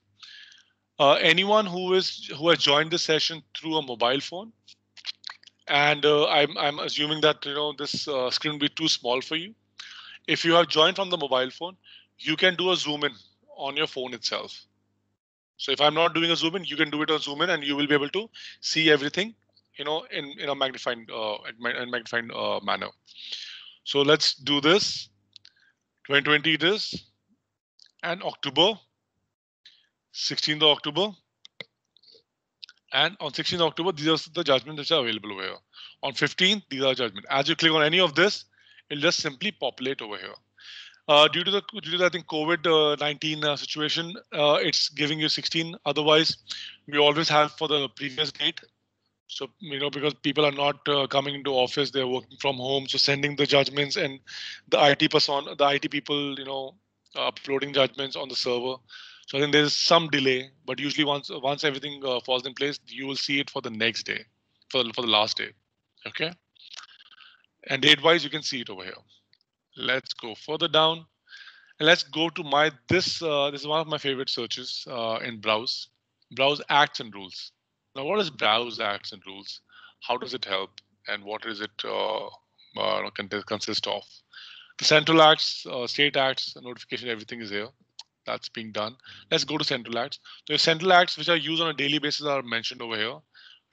Uh, anyone who is who has joined the session through a mobile phone, and uh, I'm I'm assuming that you know this uh, screen will be too small for you. If you have joined from the mobile phone, you can do a zoom in on your phone itself. So if I'm not doing a zoom in, you can do it on zoom in and you will be able to see everything, you know, in, in a magnified, uh, in magnified uh, manner. So let's do this. 2020 it is. And October, 16th of October. And on 16th October, these are the judgments which are available over here. On 15th, these are judgments. As you click on any of this, it'll just simply populate over here. Uh, due to the due to the, I think COVID-19 uh, situation, uh, it's giving you 16. Otherwise, we always have for the previous date. So you know because people are not uh, coming into office, they're working from home. So sending the judgments and the IT person, the IT people, you know, uploading judgments on the server. So I think there's some delay, but usually once once everything uh, falls in place, you will see it for the next day, for for the last day. Okay. And date-wise, you can see it over here. Let's go further down. And let's go to my this uh, this is one of my favorite searches uh, in browse browse acts and rules. Now, what is browse acts and rules? How does it help? And what is it uh, uh, consist of? The central acts, uh, state acts, notification, everything is here. That's being done. Let's go to central acts. The central acts which are used on a daily basis are mentioned over here.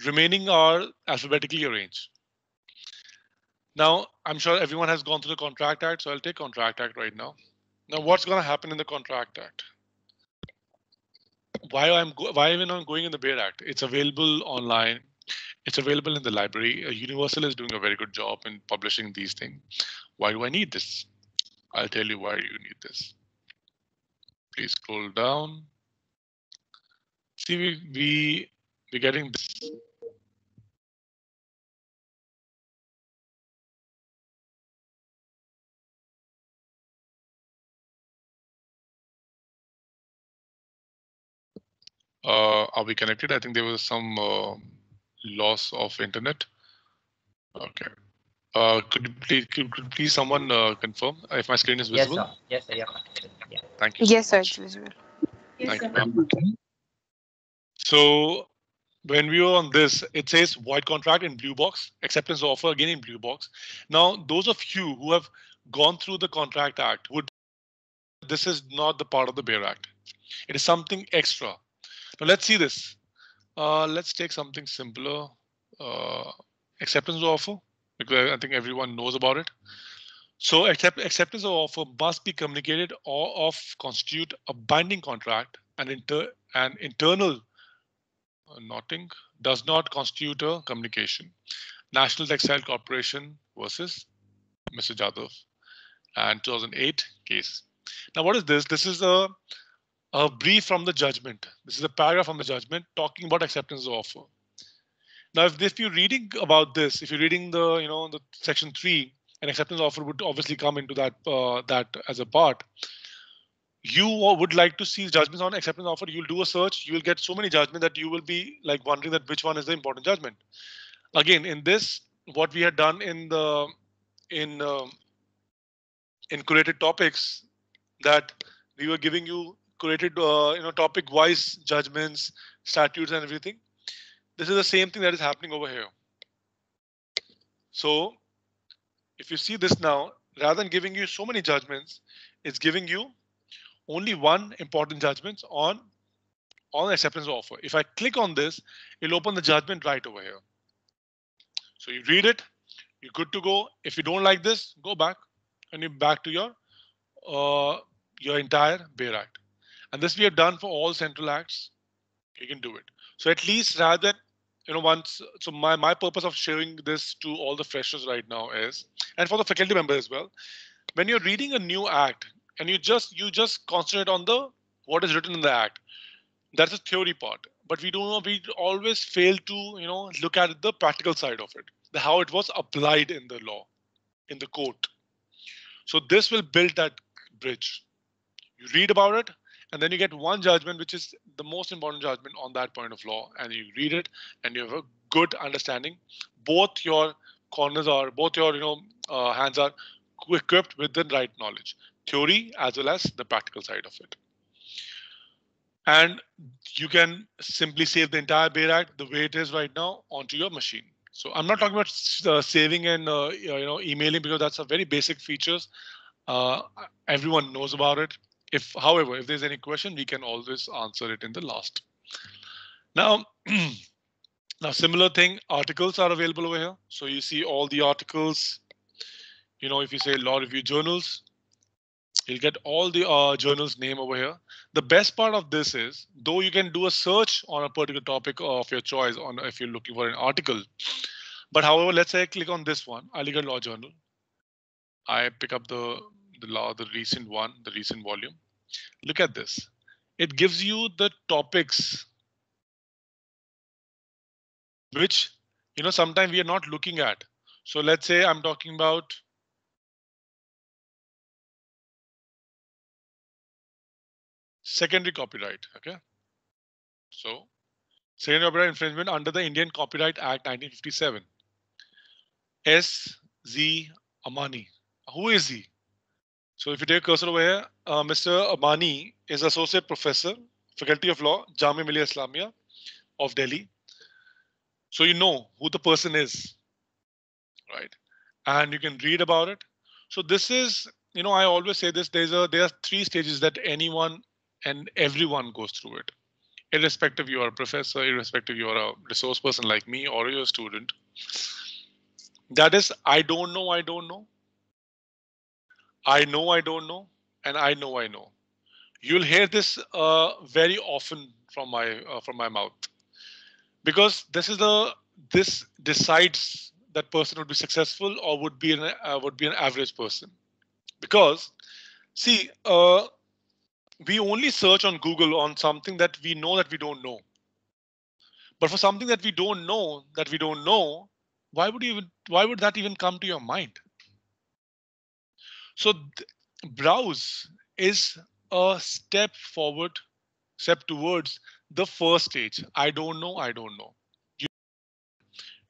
Remaining are alphabetically arranged. Now, I'm sure everyone has gone through the Contract Act, so I'll take Contract Act right now. Now, what's going to happen in the Contract Act? why I'm why even I'm going in the Bare Act. It's available online. It's available in the library. Uh, Universal is doing a very good job in publishing these things. Why do I need this? I'll tell you why you need this. Please scroll down. See, we we we're getting this. Uh, are we connected? I think there was some uh, loss of internet. Okay. Uh, could you please, could, could please someone uh, confirm if my screen is visible? Yes, visible? sir. Yes, sir. Yeah. yeah. Thank you. so Yes, sir, it's visible. Thank you. So when we were on this, it says void contract in blue box, acceptance offer again in blue box. Now, those of you who have gone through the contract act would this is not the part of the Bare Act. It is something extra. Now let's see this. Uh, let's take something simpler. Uh, acceptance of offer, because I think everyone knows about it. So accept, acceptance of offer must be communicated or of constitute a binding contract and inter an internal uh, noting does not constitute a communication. National Textile Corporation versus Mr. Jadhav and 2008 case. Now, what is this? This is a, a brief from the judgment. This is a paragraph from the judgment talking about acceptance of offer. Now, if, if you're reading about this, if you're reading the, you know, the section three, an acceptance offer would obviously come into that uh, that as a part. You would like to see judgments on acceptance offer. You'll do a search. You will get so many judgments that you will be like wondering that which one is the important judgment. Again, in this, what we had done in the in um in curated topics, that we were giving you curated uh, you know topic wise judgments, statutes, and everything. This is the same thing that is happening over here. So if you see this now, rather than giving you so many judgments, it's giving you only one important judgment on on acceptance of offer. If I click on this, it'll open the judgment right over here. So you read it, you're good to go. If you don't like this, go back and you're back to your uh, your entire Bare Act. And this we have done for all central acts. You can do it. So at least rather than you know once so my my purpose of sharing this to all the freshers right now is and for the faculty member as well when you're reading a new act and you just you just concentrate on the what is written in the act that's a theory part but we don't know we always fail to you know look at the practical side of it the how it was applied in the law in the court so this will build that bridge you read about it and then you get one judgment which is the most important judgment on that point of law and you read it and you have a good understanding. Both your corners are both your you know uh, hands are equipped with the right knowledge theory as well as the practical side of it. And you can simply save the entire Bare Act the way it is right now onto your machine. So i'm not talking about uh, saving and uh, you know emailing because that's a very basic features. Uh, everyone knows about it if, however, if there's any question, we can always answer it in the last. Now, now similar thing, articles are available over here. So you see all the articles. You know, if you say law review journals, you'll get all the uh, journals name over here. The best part of this is, though you can do a search on a particular topic of your choice on if you're looking for an article. But however, let's say I click on this one, Aligarh Law Journal. I pick up the the law, the recent one, the recent volume. Look at this. It gives you the topics which, you know, sometimes we are not looking at. So let's say I'm talking about secondary copyright. OK, so secondary copyright infringement under the Indian Copyright Act 1957. S. Z. Amani. Who is he? So if you take a cursor over here, uh, Mr. Amani is associate professor, faculty of law, Jamia Millia Islamia of Delhi. So you know who the person is, right? And you can read about it. So this is, you know, I always say this. There's a there are three stages that anyone and everyone goes through it, irrespective you are a professor, irrespective you are a resource person like me or you're a student. That is, I don't know, I don't know. I know I don't know, and I know I know. You'll hear this uh, very often from my uh, from my mouth. Because this is the this decides that person would be successful or would be an uh, would be an average person. Because see uh, we only search on google on something that we know that we don't know. But for something that we don't know that we don't know why would you even why would that even come to your mind so browse is a step forward step towards the first stage. I don't know i don't know. You,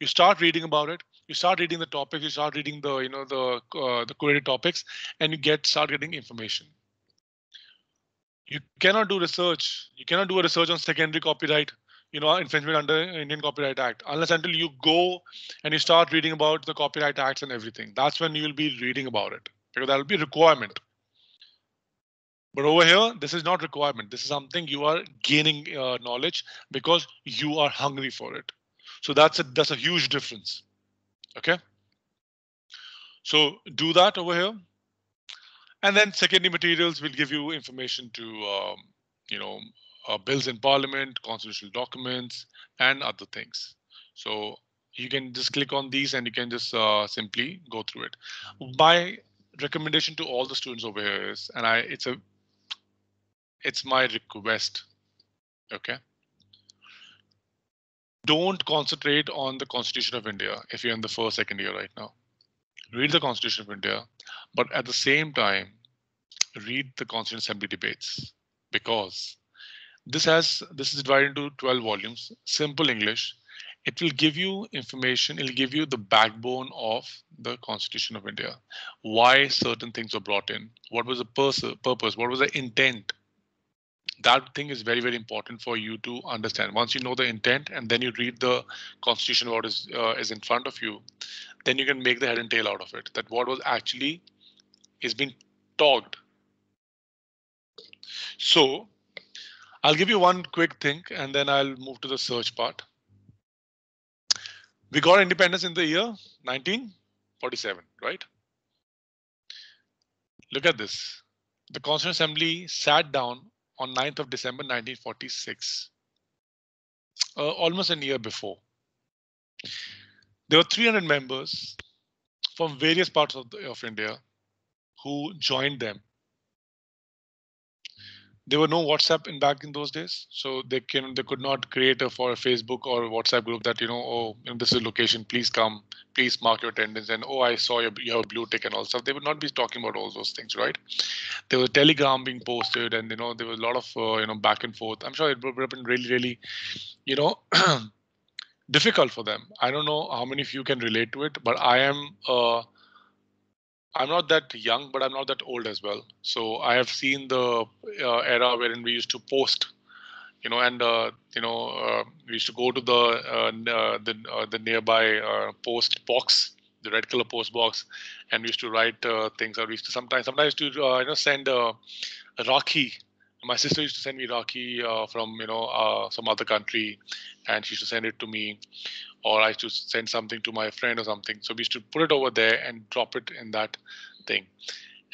you start reading about it you start reading the topics you start reading the you know the uh, the query topics and you get start getting information. You cannot do research you cannot do a research on secondary copyright you know infringement under indian copyright act unless until you go and you start reading about the copyright acts and everything. That's when you will be reading about it because that will be requirement but over here, this is not requirement. This is something you are gaining uh, knowledge because you are hungry for it. So that's a that's a huge difference. OK. So do that over here. And then secondary materials will give you information to, um, you know, uh, bills in parliament, constitutional documents, and other things. So you can just click on these and you can just uh, simply go through it. My recommendation to all the students over here is, and I it's a it's my request. Okay. Don't concentrate on the Constitution of India if you're in the first, second year right now. Read the Constitution of India, but at the same time, read the Constituent Assembly debates because this has this is divided into 12 volumes, simple English. It will give you information, it'll give you the backbone of the Constitution of India. Why certain things were brought in, what was the purpose, what was the intent? That thing is very very important for you to understand. Once you know the intent and then you read the constitution what is uh, is in front of you then you can make the head and tail out of it that what was actually is being talked. So i'll give you one quick thing and then i'll move to the search part we got independence in the year 1947 right? Look at this. The constituent assembly sat down on 9th of December 1946, uh, almost a year before. There were 300 members from various parts of, the, of India who joined them there were no WhatsApp in back in those days, so they can they could not create a for a Facebook or a WhatsApp group that you know oh you know, this is location please come please mark your attendance and oh I saw you, you have blue tick and all stuff. They would not be talking about all those things, right? There was Telegram being posted and you know there was a lot of uh, you know back and forth. I'm sure it would have been really really you know difficult for them. I don't know how many of you can relate to it, but I am. Uh, I'm not that young, but I'm not that old as well. So I have seen the uh, era wherein we used to post, you know, and uh, you know uh, we used to go to the uh, uh, the uh, the nearby post box, the red color post box, and we used to write things. Or we used to sometimes sometimes to you know send a, Rakhi. My sister used to send me Rakhi from you know some other country, and she used to send it to me or I used to send something to my friend or something. So we used to put it over there and drop it in that thing.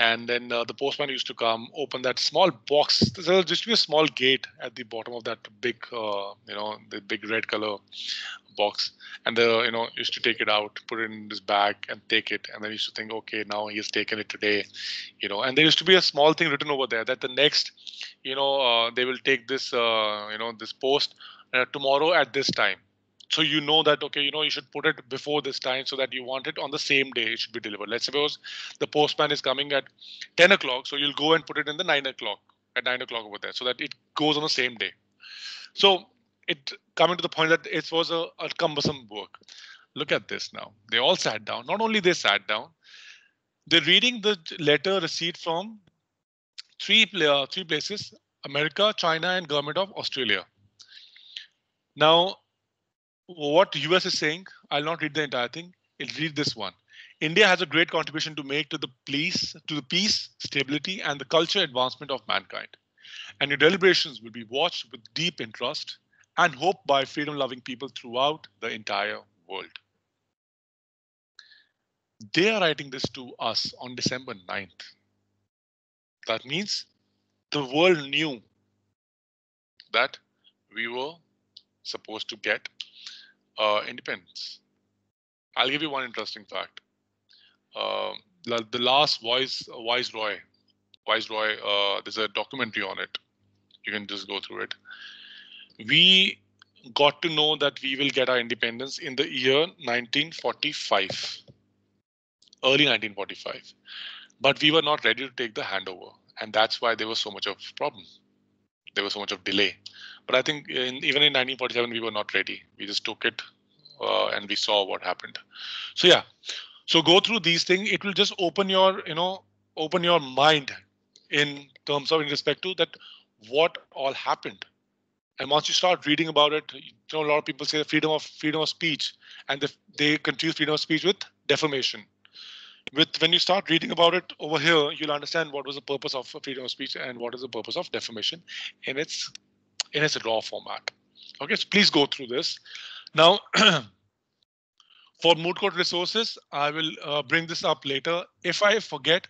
And then uh, the postman used to come, open that small box. There just be a small gate at the bottom of that big, uh, you know, the big red color box. And the, you know, used to take it out, put it in his bag, and take it. And then used to think, okay, now he has taken it today, you know. And there used to be a small thing written over there that the next, you know, uh, they will take this, uh, you know, this post uh, tomorrow at this time so you know that okay you know you should put it before this time so that you want it on the same day it should be delivered. Let's suppose the postman is coming at 10 o'clock so you'll go and put it in the 9 o'clock at 9 o'clock over there so that it goes on the same day. So it coming to the point that it was a, a cumbersome work. Look at this now. They all sat down. Not only they sat down they're reading the letter received from three uh, three places america china and government of australia. Now what the US is saying, I'll not read the entire thing. I'll read this one. India has a great contribution to make to the peace, to the peace, stability, and the culture advancement of mankind. And your deliberations will be watched with deep interest and hope by freedom-loving people throughout the entire world. They are writing this to us on December 9th. That means the world knew that we were supposed to get uh, independence. I'll give you one interesting fact. Uh, the, the last voice viceroy, viceroy, uh, there's a documentary on it. You can just go through it. We got to know that we will get our independence in the year 1945, early 1945, but we were not ready to take the handover, and that's why there was so much of problem. There was so much of delay. But I think in, even in 1947 we were not ready. We just took it uh, and we saw what happened. So yeah, so go through these things. It will just open your you know open your mind in terms of in respect to that what all happened and once you start reading about it, you know, a lot of people say freedom of freedom of speech, and the, they confuse freedom of speech with defamation. With when you start reading about it over here, you'll understand what was the purpose of freedom of speech and what is the purpose of defamation in its in its raw format. Okay, so please go through this. Now, for moot court resources, I will uh, bring this up later. If I forget,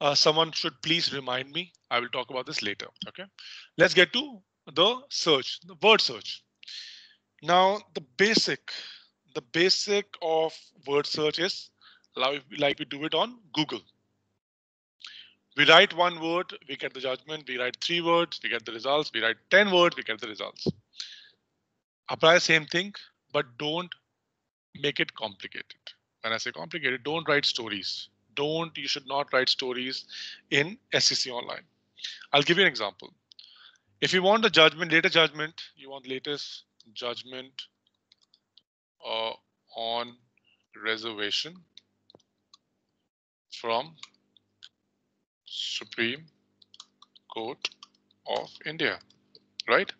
uh, someone should please remind me. I will talk about this later. Okay, let's get to the search, the word search. Now, the basic, the basic of word search is like we do it on Google. We write one word, we get the judgment. We write three words, we get the results. We write 10 words, we get the results. Apply the same thing, but don't make it complicated. When I say complicated, don't write stories. Don't, you should not write stories in SCC Online. I'll give you an example. If you want the judgment, later judgment, you want latest judgment uh, on reservation from Supreme Court of India, right?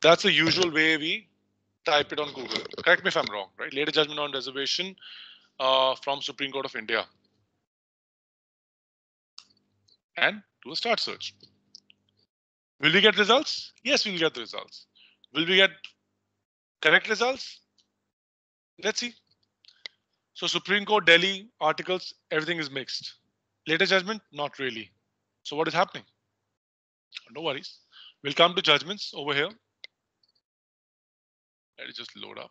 That's the usual way we type it on Google. Correct me if I'm wrong, right? Later judgment on reservation uh, from Supreme Court of India. And do a start search. Will we get results? Yes, we'll get the results. Will we get correct results? Let's see. So Supreme Court Delhi articles, everything is mixed. Later judgment, not really. So what is happening? No worries. We'll come to judgments over here. Let it just load up.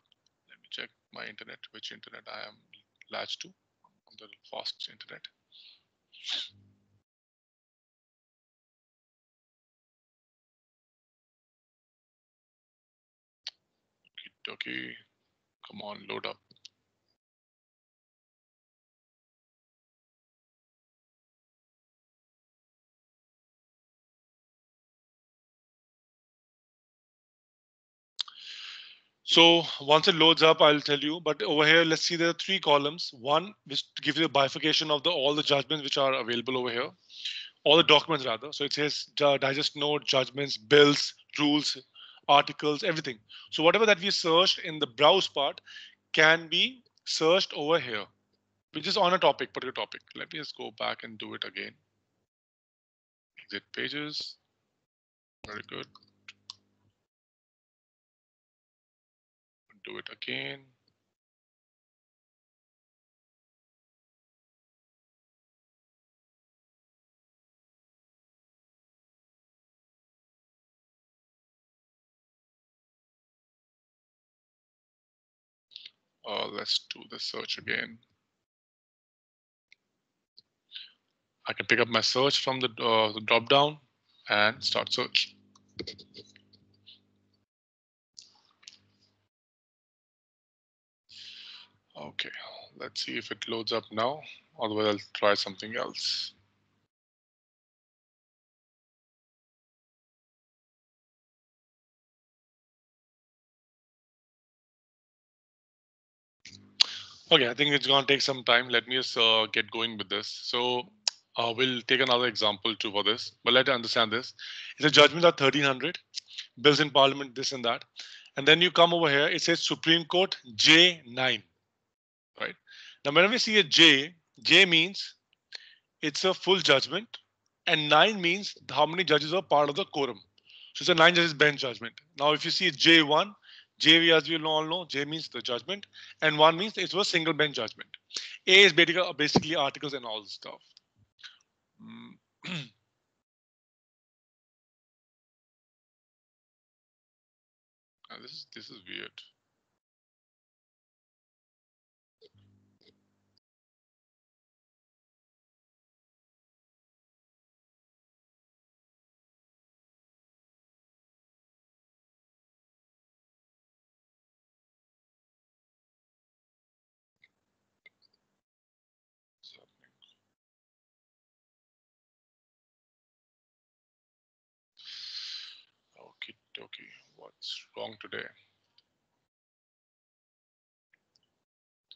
Let me check my internet, which internet I am latched to on the fast internet. Okay, come on, load up. So once it loads up, I'll tell you. But over here, let's see there are three columns. One which gives you a bifurcation of the all the judgments which are available over here, all the documents rather. So it says digest note, judgments, bills, rules, articles, everything. So whatever that we searched in the browse part can be searched over here, which is on a topic, particular topic. Let me just go back and do it again. Exit pages. Very good. Do it again. Uh, let's do the search again. I can pick up my search from the, uh, the drop down and start search. Okay, let's see if it loads up now. Otherwise, I'll try something else. Okay, I think it's going to take some time. Let me just uh, get going with this. So uh, we'll take another example too for this, but let's understand this. It's a judgment of 1300, bills in parliament, this and that. And then you come over here, it says Supreme Court J9, right? Now, whenever we see a J, J means it's a full judgment and nine means how many judges are part of the quorum. So it's a nine judges bench judgment. Now, if you see J1, J, as we all know, J means the judgment, and one means it was single bench judgment. A is basically, basically articles and all the stuff. Mm. Uh, this is this is weird. What's wrong today?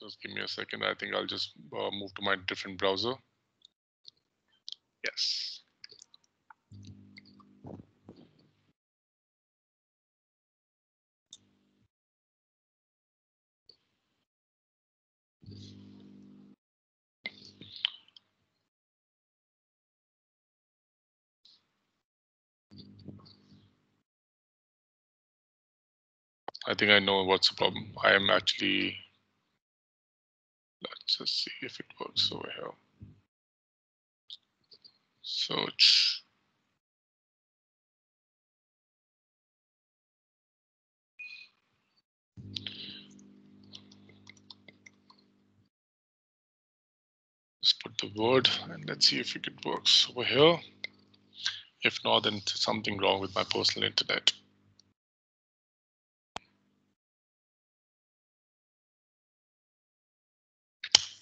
Just give me a second. I think I'll just uh, move to my different browser. Yes. I think I know what's the problem. I am actually. Let's just see if it works over here. Search. Just put the word and let's see if it works over here. If not, then something wrong with my personal internet.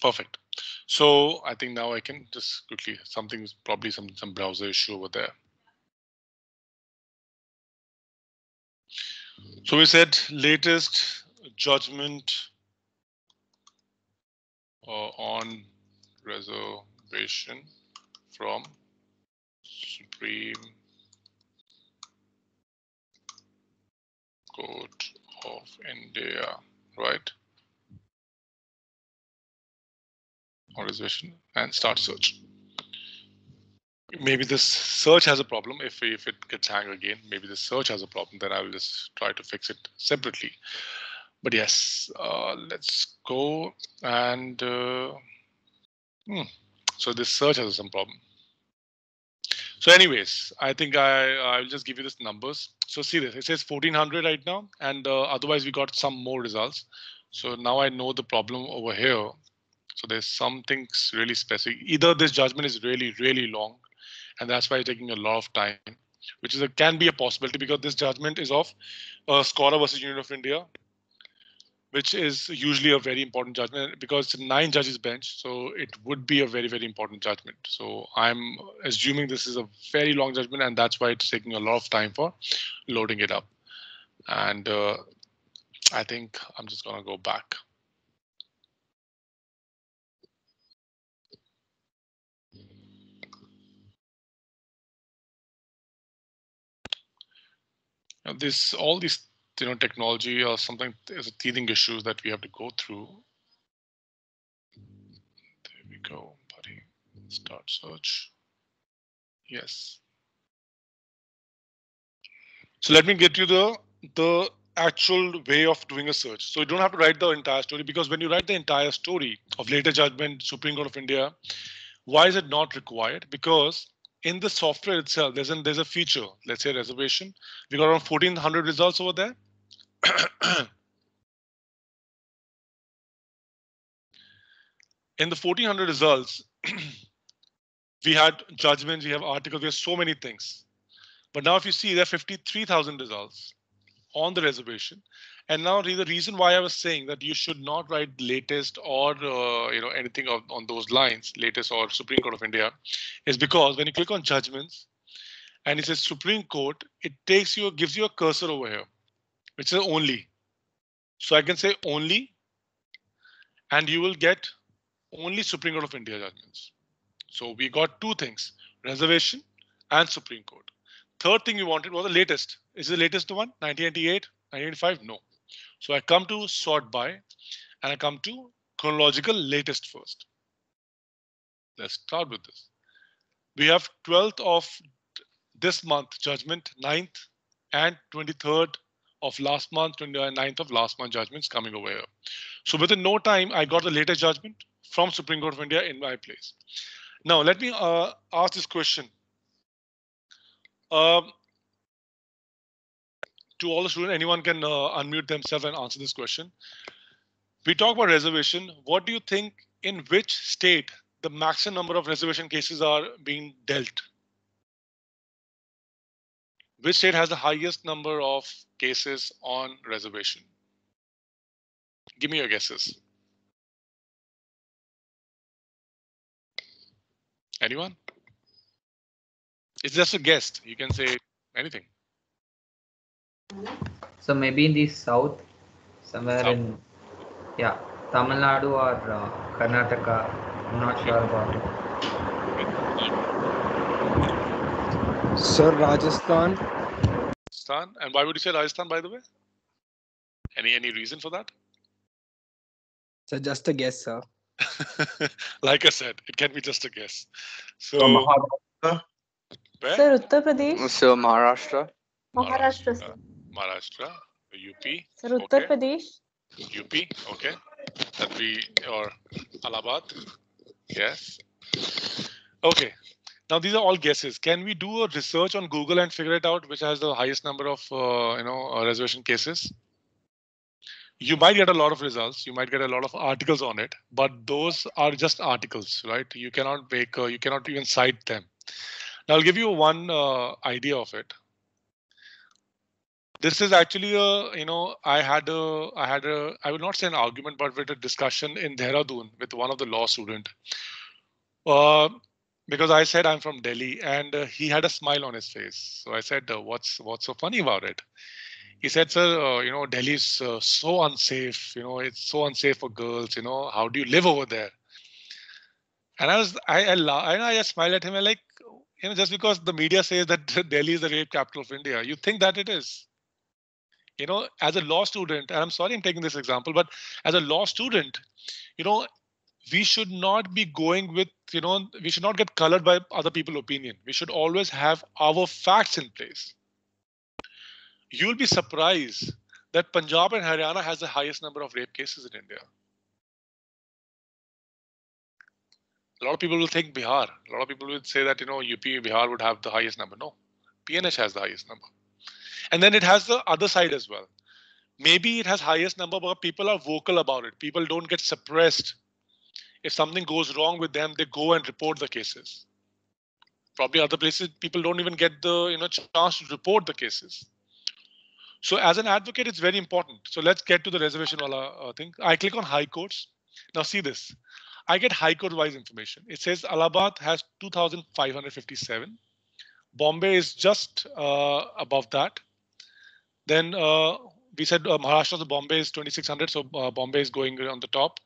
Perfect. So I think now I can just quickly, something's probably some, some browser issue over there. So we said latest judgment uh, on reservation from Supreme Court of India, right? Organization and start search. Maybe this search has a problem. If, if it gets hang again, maybe the search has a problem, then I will just try to fix it separately. But yes, uh, let's go and uh, hmm. so this search has some problem. So anyways, I think I, I'll just give you this numbers. So see this, it says 1400 right now, and uh, otherwise we got some more results. So now I know the problem over here. So there's something really specific. Either this judgment is really, really long, and that's why it's taking a lot of time, which is a, can be a possibility because this judgment is of uh, Scholar versus Union of India, which is usually a very important judgment because it's a nine judges bench. So it would be a very, very important judgment. So I'm assuming this is a very long judgment and that's why it's taking a lot of time for loading it up. And uh, I think I'm just gonna go back. This all these you know technology or something is a teething issues that we have to go through. There we go, buddy. Start search. Yes. So let me get you the the actual way of doing a search. So you don't have to write the entire story because when you write the entire story of later judgment, Supreme Court of India, why is it not required? Because in the software itself, there's a, there's a feature, let's say reservation. We got around 1400 results over there. in the 1400 results, we had judgments, we have articles, we have so many things. But now if you see there are 53,000 results on the reservation. And now the reason why I was saying that you should not write latest or uh, you know anything of, on those lines, latest or Supreme Court of India, is because when you click on judgments and it says Supreme Court, it takes you, gives you a cursor over here, which is only. So I can say only, and you will get only Supreme Court of India judgments. So we got two things, reservation and Supreme Court. Third thing we wanted was the latest. Is the latest one 1998, 1985? No. So I come to sort by and I come to chronological latest first. Let's start with this. We have 12th of this month judgment, 9th and 23rd of last month, 29th of last month judgments coming over here. So within no time, I got the latest judgment from Supreme Court of India in my place. Now let me uh, ask this question. Um, to all the students, anyone can uh, unmute themselves and answer this question. We talk about reservation. What do you think in which state the maximum number of reservation cases are being dealt? Which state has the highest number of cases on reservation? Give me your guesses. Anyone? It's just a guess. You can say anything. So maybe in the south, somewhere South. in, yeah, Tamil Nadu or uh, Karnataka. I'm not sure about it. Sir, Rajasthan. Rajasthan. And why would you say Rajasthan, by the way? Any any reason for that? Sir, just a guess, sir. like I said, it can be just a guess. So So Maharashtra, where? Sir, Uttar Pradesh. So Maharashtra. Maharashtra, sir. Maharashtra, UP, Sir, Uttar Okay. Pradesh. UP. Okay, that be or Allahabad. Yes. Okay. Now these are all guesses. Can we do a research on Google and figure it out which has the highest number of uh, you know uh, reservation cases? You might get a lot of results. You might get a lot of articles on it, but those are just articles, right? You cannot make. Uh, you cannot even cite them. Now I'll give you one uh, idea of it. This is actually a, you know, I had a, I had a, I would not say an argument, but with a discussion in Dehradun with one of the law student. Uh, because I said I'm from Delhi and uh, he had a smile on his face. So I said, uh, what's, what's so funny about it? He said, sir, uh, you know, Delhi's uh, so unsafe, you know, it's so unsafe for girls, you know, how do you live over there? And I was, I, I, and I just smiled at him and like, you know, just because the media says that Delhi is the rape capital of India, you think that it is you know, as a law student, and I'm sorry I'm taking this example, but as a law student, you know, we should not be going with, you know, we should not get colored by other people's opinion. We should always have our facts in place. You'll be surprised that Punjab and Haryana has the highest number of rape cases in India. A lot of people will think Bihar. A lot of people will say that, you know, UP, Bihar would have the highest number. No, PNH has the highest number. And then it has the other side as well. Maybe it has highest number, but people are vocal about it. People don't get suppressed. If something goes wrong with them, they go and report the cases. Probably other places, people don't even get the you know chance to report the cases. So as an advocate, it's very important. So let's get to the reservation wala uh, thing. I click on high courts. Now see this. I get high court wise information. It says Allahabad has 2,557. Bombay is just uh, above that. Then uh, we said uh, Maharashtra, Bombay is 2600, so uh, Bombay is going on the top.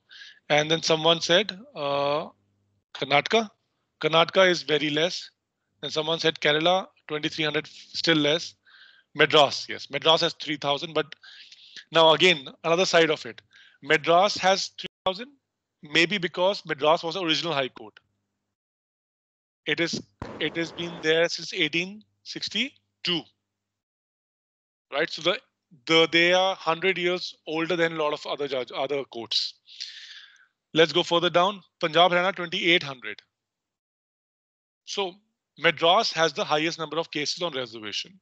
And then someone said Karnataka. Karnataka is very less. And someone said Kerala, 2300, still less. Madras, yes, Madras has 3000. But now again, another side of it. Madras has 3000, maybe because Madras was the original High Court. It is, it has been there since 1862 right? So the the they are 100 years older than a lot of other judge other courts. Let's go further down. Punjab Haryana 2800. So Madras has the highest number of cases on reservation.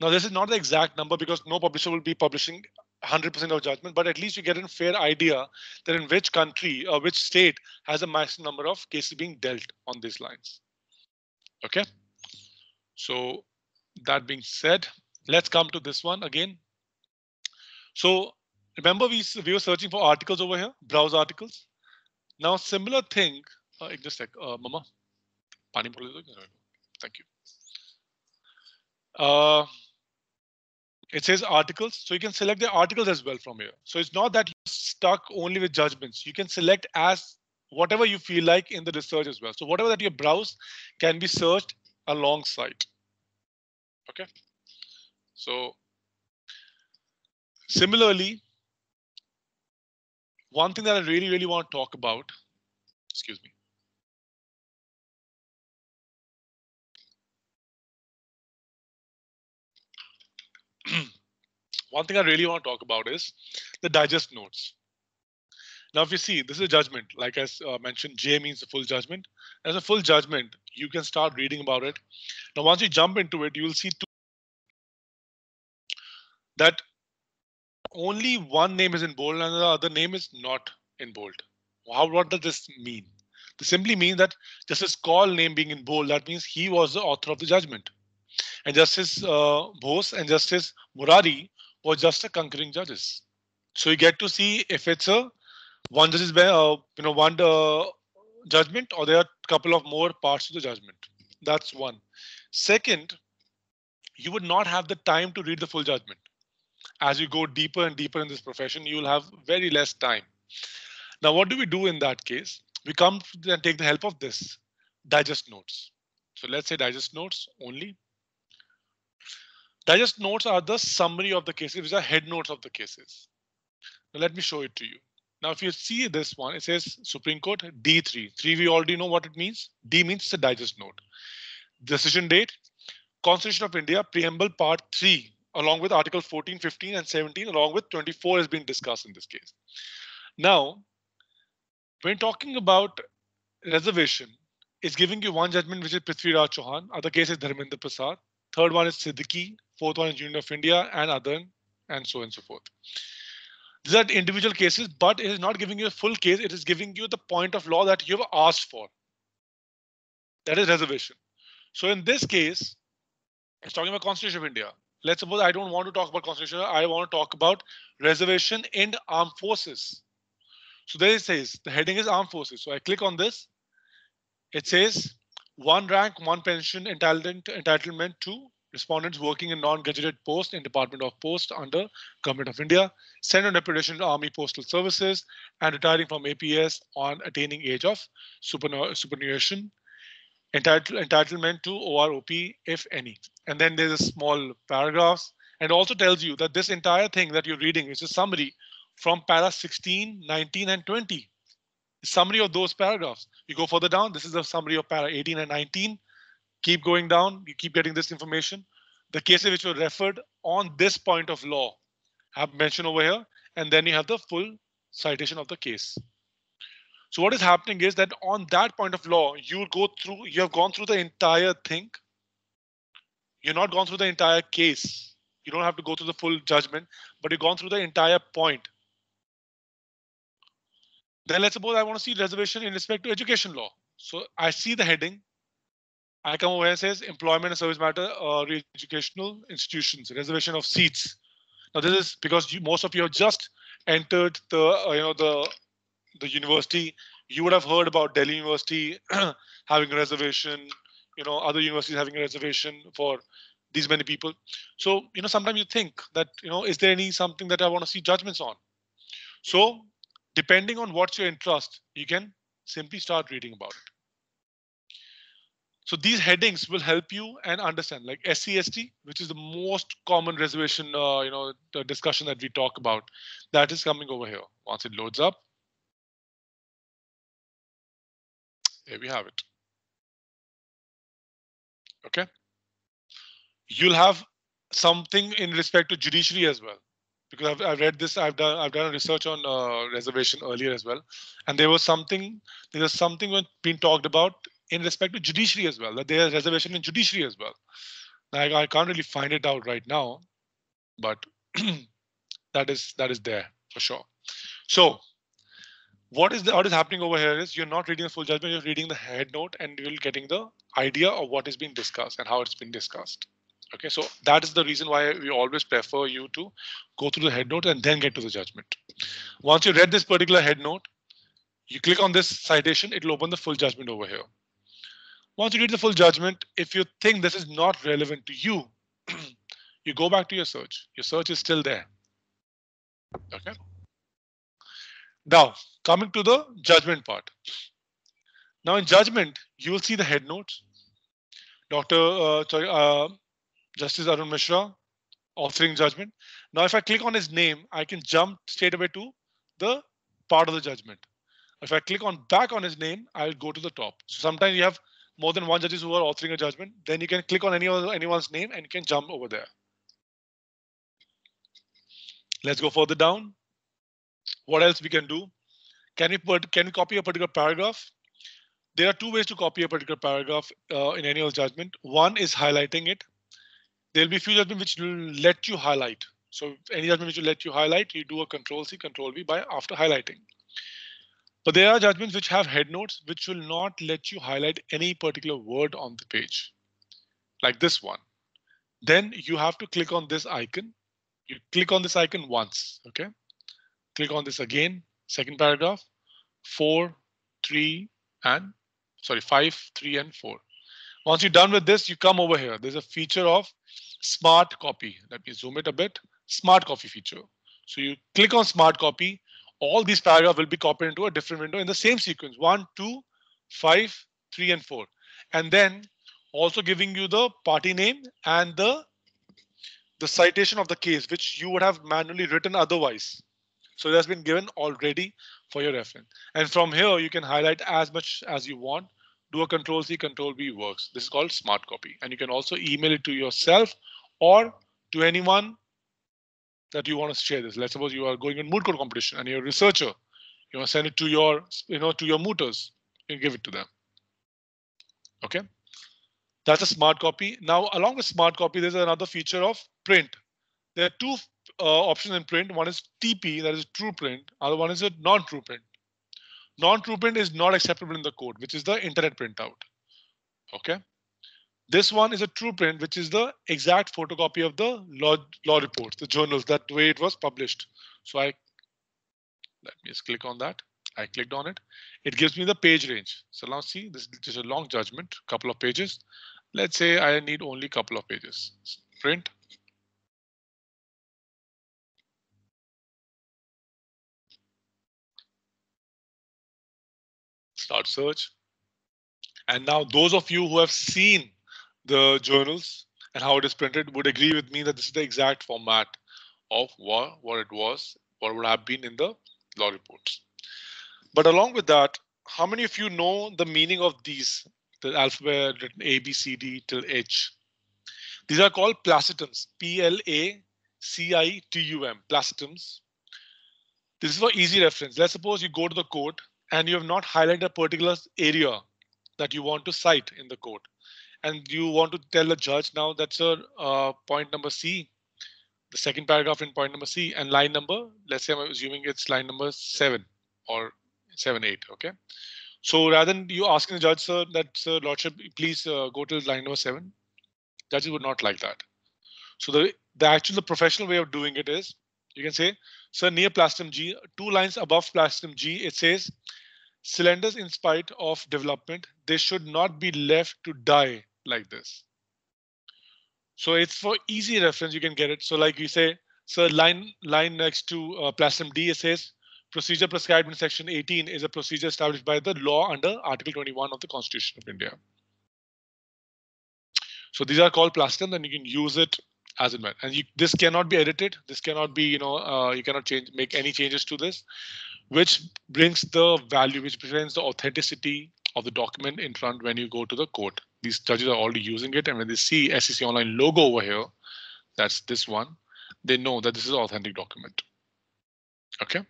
Now this is not the exact number because no publisher will be publishing 100% of judgment, but at least you get a fair idea that in which country or which state has the maximum number of cases being dealt on these lines. Okay. So that being said, let's come to this one again. So remember we, we were searching for articles over here, browse articles. Now similar thing, uh, just like uh, Mama, thank you. Uh, it says articles, so you can select the articles as well from here. So it's not that you're stuck only with judgments. You can select as whatever you feel like in the research as well. So whatever that you browse can be searched alongside. Okay. So similarly, one thing that I really, really want to talk about, excuse me. one thing I really want to talk about is the digest notes. Now, if you see, this is a judgment. Like I uh, mentioned, J means the full judgment. As a full judgment, you can start reading about it. Now, once you jump into it, you will see two that only one name is in bold and the other name is not in bold. How what does this mean? This simply means that Justice Kaul name being in bold, that means he was the author of the judgment. And Justice uh, Bose and Justice Murari were just a concurring judges. So you get to see if it's a one judge's uh, you know one uh, judgment or there are a couple of more parts to the judgment. That's one. Second, you would not have the time to read the full judgment. As you go deeper and deeper in this profession, you will have very less time. Now, what do we do in that case? We come and take the help of this digest notes. So let's say digest notes only. Digest notes are the summary of the cases, which are head notes of the cases. Now let me show it to you. Now, if you see this one, it says Supreme Court D3. 3 we already know what it means. D means it's a digest note. Decision date, Constitution of India, Preamble Part 3, along with Article 14, 15, and 17, along with 24 has been discussed in this case. Now, when talking about reservation, it's giving you one judgment, which is Prithviraj Chauhan. Other case is Dharmendra Prasad. Third one is Siddiqui. Fourth one is Union of India and other and so on and so forth. These are individual cases, but it is not giving you a full case. It is giving you the point of law that you have asked for. That is reservation. So in this case, it's talking about Constitution of India. Let's suppose I don't want to talk about Constitution. I want to talk about reservation in armed forces. So there it says the heading is armed forces. So I click on this. It says one rank, one pension entitlement, entitlement to respondents working in non-gazetted post in Department of Post under Government of India, sent on deputation to Army Postal Services, and retiring from APS on attaining age of superannuation, entitle, entitlement to OROP, if any. And then there's a small paragraphs, and also tells you that this entire thing that you're reading is a summary from para 16, 19, and 20. Summary of those paragraphs. You go further down, this is a summary of para 18 and 19 keep going down, you keep getting this information. The cases which were referred on this point of law have mentioned over here, and then you have the full citation of the case. So what is happening is that on that point of law, you go through, you have gone through the entire thing. You're not gone through the entire case. You don't have to go through the full judgment, but you've gone through the entire point. Then let's suppose I want to see reservation in respect to education law. So I see the heading, I come over and says employment and service matter or uh, educational institutions, reservation of seats. Now this is because you, most of you have just entered the uh, you know the the university. You would have heard about Delhi University having a reservation, you know, other universities having a reservation for these many people. So, you know, sometimes you think that, you know, is there any something that I want to see judgments on? So depending on what's your interest, you can simply start reading about it. So these headings will help you and understand like SCST, which is the most common reservation, uh, you know, the discussion that we talk about. That is coming over here. Once it loads up. There we have it. Okay. You'll have something in respect to judiciary as well because I've, I've, read this i've done i've done a research on uh, reservation earlier as well and there was something there was something being talked about in respect to judiciary as well, that there is reservation in judiciary as well. I, I can't really find it out right now, but that is that is there for sure. So what is the what is happening over here is you're not reading the full judgment, you're reading the head note and you're getting the idea of what is being discussed and how it's been discussed. Okay, so that is the reason why we always prefer you to go through the head note and then get to the judgment. Once you read this particular head note, you click on this citation, it'll open the full judgment over here. Once you read the full judgment, if you think this is not relevant to you, you go back to your search. Your search is still there. Okay. Now, coming to the judgment part. Now, in judgment, you will see the head notes. Dr. Uh, sorry, uh, Justice Arun Mishra, authoring judgment. Now, if I click on his name, I can jump straight away to the part of the judgment. If I click on back on his name, I'll go to the top. So sometimes you have more than one judges who are authoring a judgment, then you can click on any anyone's name and you can jump over there. Let's go further down. What else we can do? Can we put can we copy a particular paragraph? There are two ways to copy a particular paragraph uh, in any judgment. One is highlighting it. There'll be few judgments which will let you highlight. So any judgment which will let you highlight, you do a control C, control V by after highlighting. But there are judgments which have headnotes which will not let you highlight any particular word on the page. Like this one. Then you have to click on this icon. You click on this icon once, okay? Click on this again, second paragraph, four, three, and sorry, five, three, and four. Once you're done with this, you come over here. There's a feature of smart copy. Let me zoom it a bit. Smart copy feature. So you click on smart copy. All these paragraphs will be copied into a different window in the same sequence. One, two, five, three, and four. And then also giving you the party name and the the citation of the case, which you would have manually written otherwise. So that's been given already for your reference. And from here, you can highlight as much as you want. Do a control C, control V works. This is called smart copy. And you can also email it to yourself or to anyone that you want to share this. Let's suppose you are going in moot court competition and you're a researcher. You want to send it to your, you know, to your mooters and give it to them. Okay. That's a smart copy. Now, along with smart copy, there's another feature of print. There are two uh, options in print. One is TP, that is true print. Other one is a non-true print. Non-true print is not acceptable in the code, which is the internet printout. Okay. This one is a true print, which is the exact photocopy of the law, law reports, the journals, that way it was published. So I let me just click on that. I clicked on it. It gives me the page range. So now see, this is a long judgment, couple of pages. Let's say I need only a couple of pages. Print. Start search. And now those of you who have seen the journals and how it is printed would agree with me that this is the exact format of what, what it was, what would have been in the law reports. But along with that, how many of you know the meaning of these, the alphabet written A, B, C, D till H? These are called placitums, P-L-A-C-I-T-U-M, placitums. This is for easy reference. Let's suppose you go to the court and you have not highlighted a particular area that you want to cite in the court. And you want to tell the judge now that's a uh, point number C, the second paragraph in point number C and line number, let's say I'm assuming it's line number seven or seven, eight. OK, so rather than you asking the judge, sir, that sir, lordship, please uh, go to line number seven. Judges would not like that. So the the actual the professional way of doing it is you can say, sir, near placitum G, two lines above placitum G, it says cylinders in spite of development, they should not be left to die like this. So it's for easy reference, you can get it. So like you say, so line line next to uh, placitum D, it says procedure prescribed in section 18 is a procedure established by the law under article 21 of the constitution of India. So these are called placitum and you can use it as it when. And you, this cannot be edited. This cannot be, you know, uh, you cannot change, make any changes to this, which brings the value, which presents the authenticity of the document in front when you go to the court. These judges are already using it. And when they see SCC Online logo over here, that's this one, they know that this is an authentic document. OK.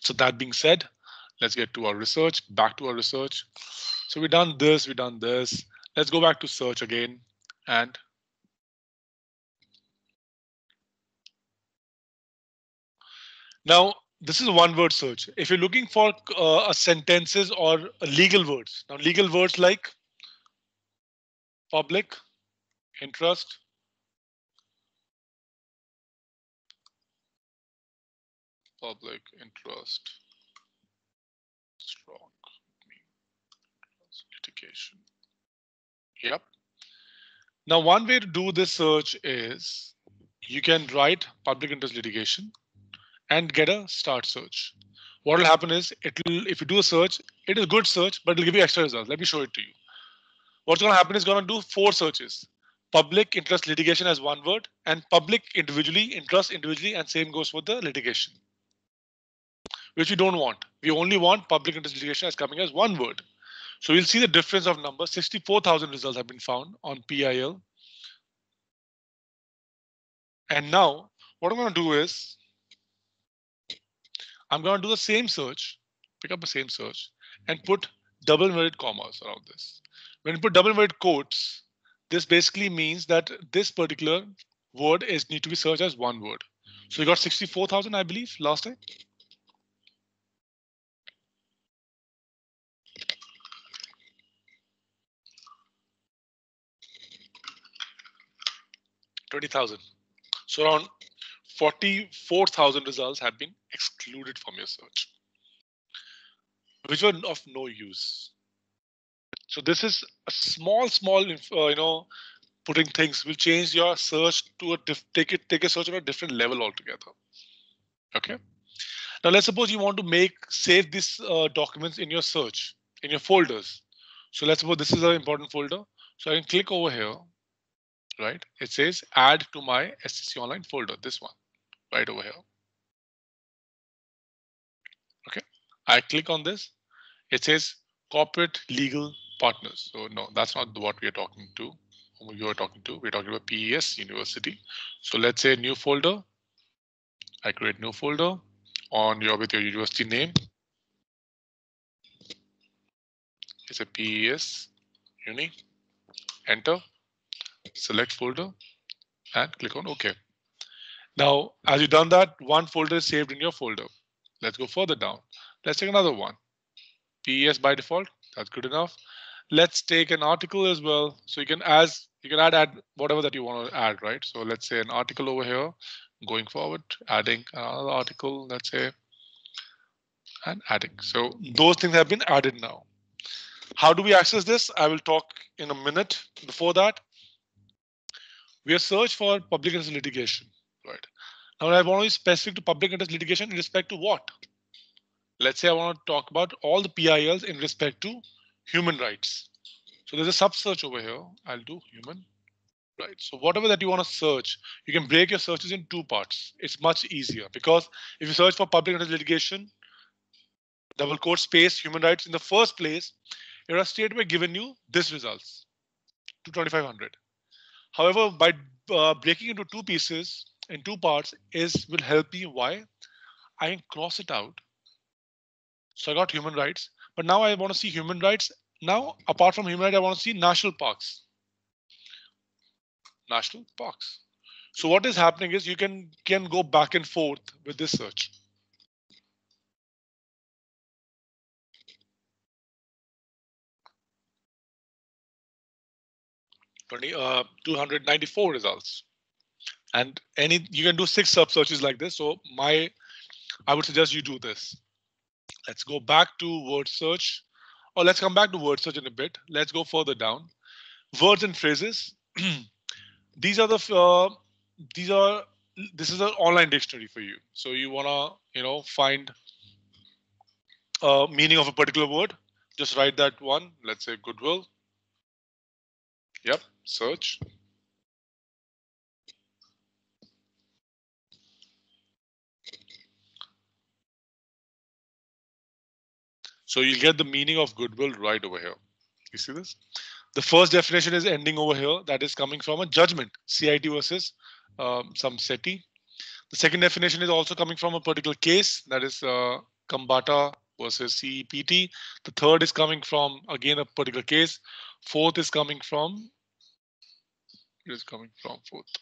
So that being said, let's get to our research, back to our research. So we've done this, we've done this. Let's go back to search again and now this is a one word search. If you're looking for uh, sentences or legal words, now legal words like public, interest, public interest, strong litigation. Yep. Now, one way to do this search is you can write public interest litigation and get a start search. What will happen is it will, if you do a search, it is a good search, but it'll give you extra results. Let me show it to you. What's going to happen is going to do four searches. Public interest litigation as one word and public individually, interest individually, and same goes for the litigation. Which we don't want. We only want public interest litigation as coming as one word. So you'll see the difference of numbers. 64,000 results have been found on PIL. And now what I'm going to do is I'm going to do the same search, pick up the same search and put double inverted commas around this. When you put double inverted quotes, this basically means that this particular word is need to be searched as one word. So you got 64,000, I believe, last time. Twenty thousand. So around forty-four thousand results have been excluded from your search, which were of no use. So this is a small, small, uh, you know, putting things will change your search to a diff- take it take a search on a different level altogether. Okay. Now let's suppose you want to make save these uh, documents in your search in your folders. So let's suppose this is an important folder. So I can click over here, right? It says add to my SCC online folder. This one, right over here. Okay. I click on this. It says corporate legal partners. So no, that's not what we are talking to. Who you are talking to. We're talking about PES University. So let's say new folder. I create new folder on your with your university name. It's a PES Uni. Enter. Select folder and click on OK. Now, as you've done that, one folder is saved in your folder. Let's go further down. Let's take another one. PES by default. That's good enough. Let's take an article as well. So you can as you can add add whatever that you want to add, right? So let's say an article over here. Going forward, adding another article, let's say, and adding. So those things have been added now. How do we access this? I will talk in a minute. Before that, we are search for public interest litigation, Now I want to be specific to public interest litigation in respect to what? Let's say I want to talk about all the PILs in respect to human rights. So there's a sub search over here. I'll do human rights. So whatever that you want to search, you can break your searches in two parts. It's much easier because if you search for public interest litigation, double quote space human rights in the first place, you're straight away given you this results to 2500. However, by uh, breaking into two pieces in two parts is will help me. Why? I cross it out. So I got human rights, but now I want to see human rights. Now, apart from human rights, I want to see national parks. National parks. So what is happening is you can can go back and forth with this search. 20, uh, 294 results. And any you can do six sub searches like this. So my I would suggest you do this. Let's go back to word search, or let's come back to word search in a bit. Let's go further down. Words and phrases. these are the uh, these are this is an online dictionary for you. So you wanna you know find uh, meaning of a particular word. Just write that one. Let's say goodwill. Yep, search. So you'll get the meaning of goodwill right over here. You see this? The first definition is ending over here. That is coming from a judgment, CIT versus um, some Setty. The second definition is also coming from a particular case, that is uh, Kambata versus CPT. The third is coming from, again, a particular case. Fourth is coming from, it is coming from fourth.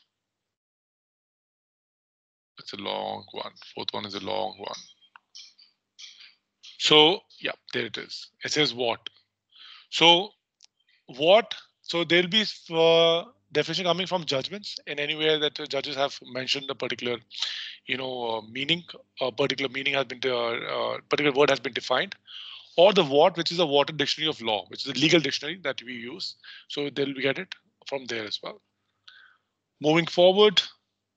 It's a long one. Fourth one is a long one. So yeah, there it is. It says what. So what? So there'll be uh, definition coming from judgments in anywhere that judges have mentioned a particular, you know, uh, meaning. A particular meaning has been, uh, uh, particular word has been defined, or the what, which is a water dictionary of law, which is a legal dictionary that we use. So they'll get it from there as well. Moving forward,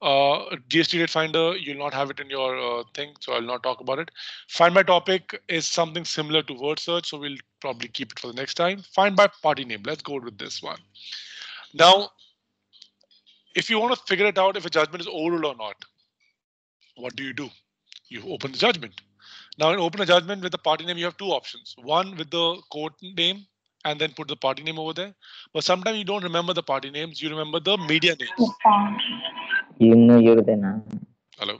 uh, GST rate finder, you'll not have it in your uh, thing, so I'll not talk about it. Find by topic is something similar to word search, so we'll probably keep it for the next time. Find by party name, let's go with this one. Now, if you want to figure it out if a judgment is overruled or not, what do you do? You open the judgment. Now, in open a judgment with the party name, you have two options. One with the court name and then put the party name over there. But sometimes you don't remember the party names, you remember the media names. ಇನ್ನು ಇವ್ರದೇನಾ Hello.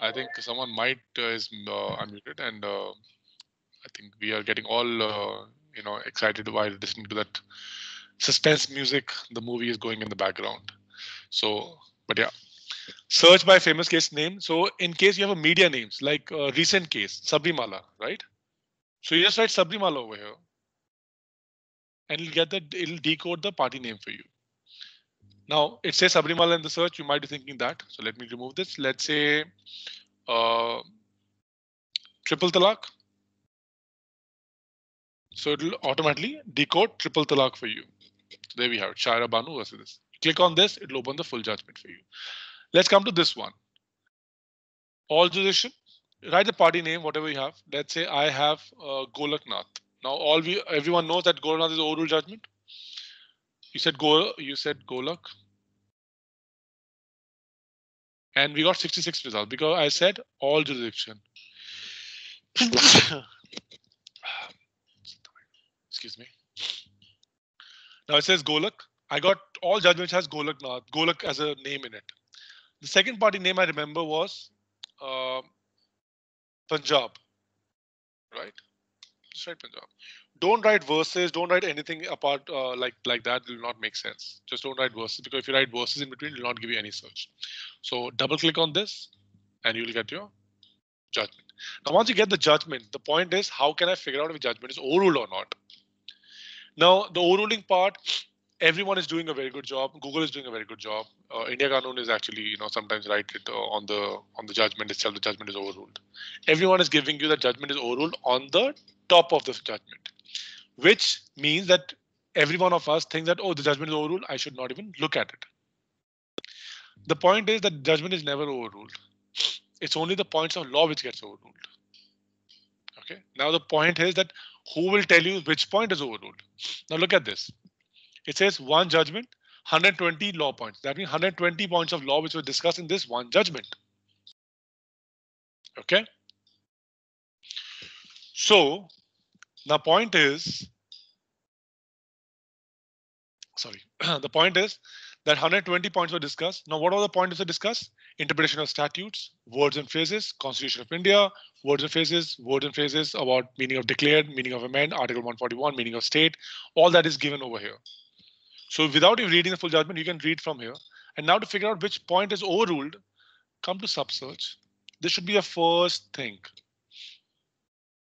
I think someone might uh, is uh, unmuted, and uh, I think we are getting all uh, you know excited while listening to that suspense music. The movie is going in the background. So, but yeah, search by famous case name. So in case you have a media names like uh, recent case Sabrimala, right? So you just write Sabrimala over here, and it'll get the it'll decode the party name for you. Now it says Sabrimala in the search. You might be thinking that. So let me remove this. Let's say uh, triple talaq. So it'll automatically decode triple talaq for you. So there we have it. Shayara Bano versus this. Click on this. It'll open the full judgment for you. Let's come to this one. All jurisdiction. Write the party name, whatever you have. Let's say I have uh, Golaknath. Now all we everyone knows that Golaknath is oral judgment. You said Go. You said Golak. And we got 66 results because I said all jurisdiction. Excuse me. Now it says Golak. I got all judgments has Golak Nath, Golak as a name in it. The second party name I remember was uh, Punjab. Right? Just write Punjab. Don't write verses. Don't write anything apart uh, like like that. It will not make sense. Just don't write verses because if you write verses in between, it will not give you any search. So double click on this, and you will get your judgment. Now, once you get the judgment, the point is how can I figure out if judgment is overruled or not? Now, the overruling part, everyone is doing a very good job. Google is doing a very good job. Uh, India Kanoon is actually, you know, sometimes write it uh, on the on the judgment itself. The judgment is overruled. Everyone is giving you that judgment is overruled on the top of the judgment, which means that every one of us thinks that oh, the judgment is overruled. I should not even look at it. The point is that judgment is never overruled. It's only the points of law which gets overruled. Okay. Now the point is that who will tell you which point is overruled? Now look at this. It says one judgment, 120 law points. That means 120 points of law which were discussed in this one judgment. Okay. So the point is, sorry, the point is that 120 points were discussed. Now, what are the points to discuss? Interpretation of statutes, words and phrases, Constitution of India, words and phrases, words and phrases about meaning of declared, meaning of amend, Article 141, meaning of state. All that is given over here. So without you reading the full judgment, you can read from here. And now to figure out which point is overruled, come to sub search. This should be a first thing.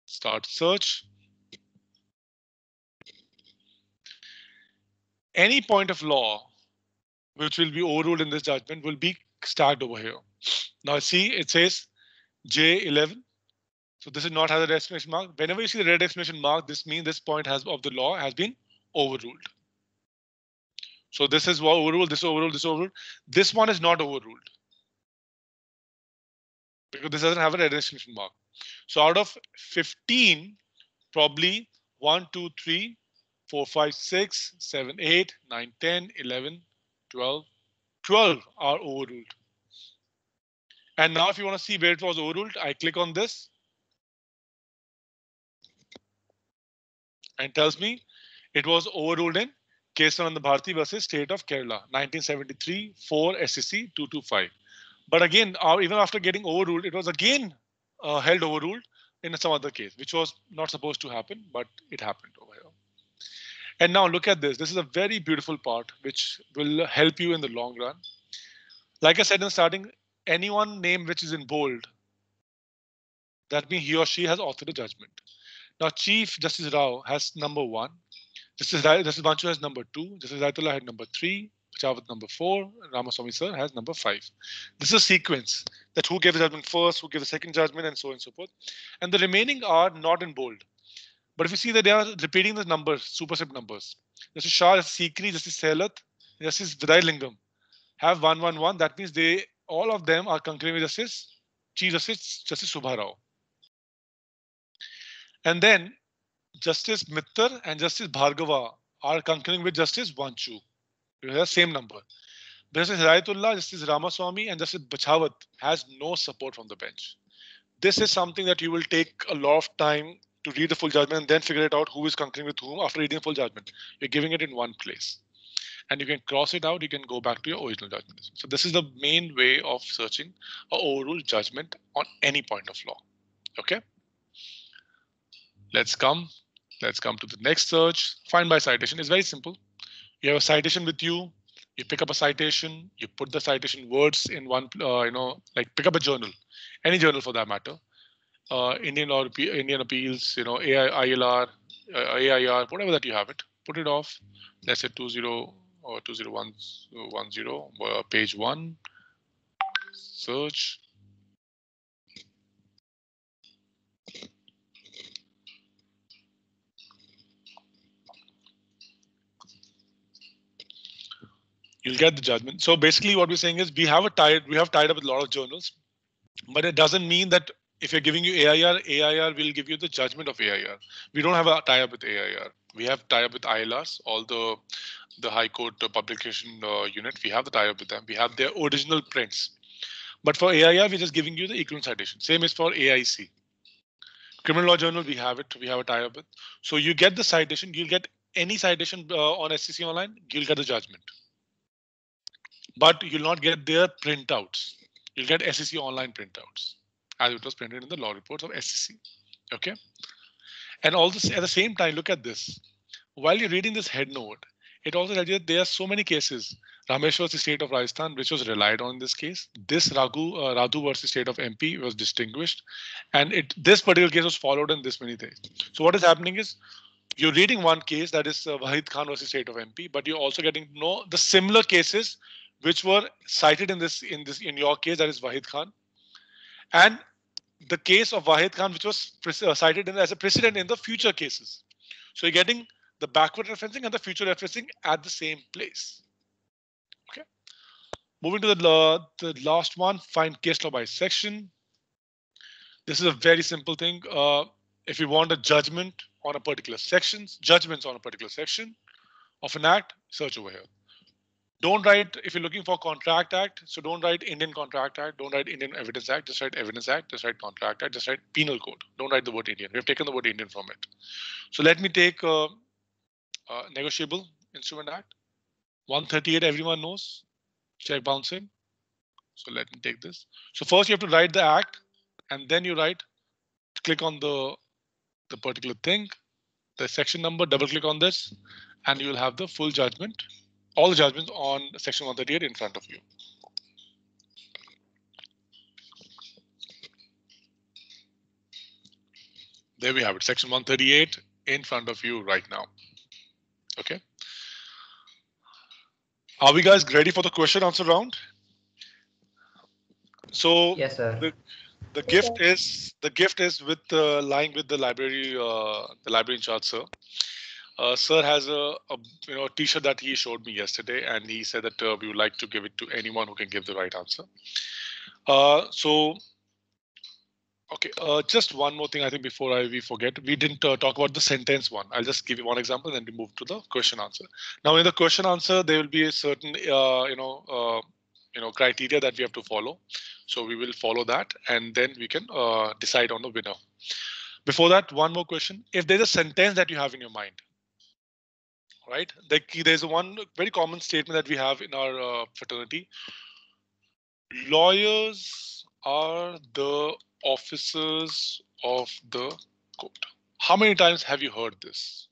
Start search. Any point of law which will be overruled in this judgment will be stacked over here. Now see, it says J11. So this is not has a red exclamation mark. Whenever you see the red exclamation mark, this means this point has of the law has been overruled. So this is what overruled, this overruled, this overruled. This one is not overruled. Because this doesn't have a red exclamation mark. So out of 15, probably 1, 2, 3, 4, 5, 6, 7, 8, 9, 10, 11, 12, 12 are overruled. And now if you want to see where it was overruled, I click on this. And tells me it was overruled in Kesavananda Bharati versus State of Kerala, 1973, 4 SCC 225. But again, uh, even after getting overruled, it was again uh, held overruled in some other case, which was not supposed to happen, but it happened over here. And now look at this. This is a very beautiful part which will help you in the long run. Like I said in starting, anyone name which is in bold, that means he or she has authored a judgment. Now Chief Justice Rao has number one. Justice, Justice Wanchoo has number two. Justice Hidayatullah had number three. Bachawat number four. Ramaswamy sir has number five. This is a sequence that who gave the judgment first, who gave the second judgment, and so on and so forth. And the remaining are not in bold. But if you see that they are repeating the numbers, superscript numbers. Justice Shah, Justice Sikri, Justice Shelat, Justice Vaidialingam have 111. That means they all of them are concurring with Justice Chief Justice Justice Subba Rao. And then Justice Mitter and Justice Bhargava are concurring with Justice Wanchoo. The same number. Justice Hidayatullah, Justice Ramaswamy, and Justice Bachawat has no support from the bench. This is something that you will take a lot of time to read the full judgment and then figure it out who is concurring with whom after reading the full judgment. You're giving it in one place. And you can cross it out, you can go back to your original judgment. So this is the main way of searching a overruled judgment on any point of law. Okay. Let's come. Let's come to the next search. Find by citation is very simple. You have a citation with you. You pick up a citation. You put the citation words in one. Uh, you know, like pick up a journal, any journal for that matter. Uh, Indian or Indian appeals. You know, AI, ILR, uh, AIR, whatever that you have it. Put it off. Let's say 20 or 20110, uh, page one. Search. You'll get the judgment. So basically what we're saying is we have a tied, we have tied up with a lot of journals, but it doesn't mean that if you're giving you AIR, AIR will give you the judgment of AIR. We don't have a tie up with AIR. We have tie up with ILRs, all the the High Court uh, publication uh, unit. We have the tie up with them. We have their original prints. But for AIR, we're just giving you the equivalent citation. Same is for AIC. Criminal Law Journal, we have it. We have a tie up with. So you get the citation. You'll get any citation uh, on SCC Online. You'll get the judgment but you'll not get their printouts. You'll get SCC online printouts as it was printed in the law reports of SCC. Okay. And also at the same time, look at this. While you're reading this head note, it also tells you that there are so many cases. Ramesh versus state of Rajasthan, which was relied on in this case. This Raghu, uh, Radhu versus state of MP was distinguished. And it this particular case was followed in this many things. So what is happening is you're reading one case that is uh, Wahid Khan versus state of MP, but you're also getting to know the similar cases which were cited in this in this in your case that is Wahid Khan and the case of Wahid Khan which was uh, cited in, as a precedent in the future cases. So you're getting the backward referencing and the future referencing at the same place. Okay. Moving to the, uh, the last one, find case law by section. This is a very simple thing. Uh, if you want a judgment on a particular section, judgments on a particular section of an act, search over here. Don't write if you're looking for Contract Act. So don't write Indian Contract Act. Don't write Indian Evidence Act. Just write Evidence Act. Just write Contract Act. Just write Penal Code. Don't write the word Indian. We've taken the word Indian from it. So let me take uh, Negotiable Instrument Act. 138. Everyone knows. Check bouncing. So let me take this. So first you have to write the act, and then you write. Click on the the particular thing, the section number. Double click on this, and you will have the full judgment all the judgments on section 138 in front of you. There we have it, section 138 in front of you right now. Okay. Are we guys ready for the question answer round? So yes, sir. The, the gift is the gift is with uh, lying with the library uh, the library in charge, sir. Uh, sir has a, a, you know t-shirt that he showed me yesterday, and he said that uh, we would like to give it to anyone who can give the right answer. Uh, so, okay, uh, just one more thing. I think before I we forget, we didn't uh, talk about the sentence one. I'll just give you one example, then we move to the question answer. Now, in the question answer, there will be a certain uh, you know you know criteria that we have to follow. So we will follow that, and then we can decide on the winner. Before that, one more question. If there's a sentence that you have in your mind, right? There's one very common statement that we have in our uh, fraternity. Lawyers are the officers of the court. How many times have you heard this?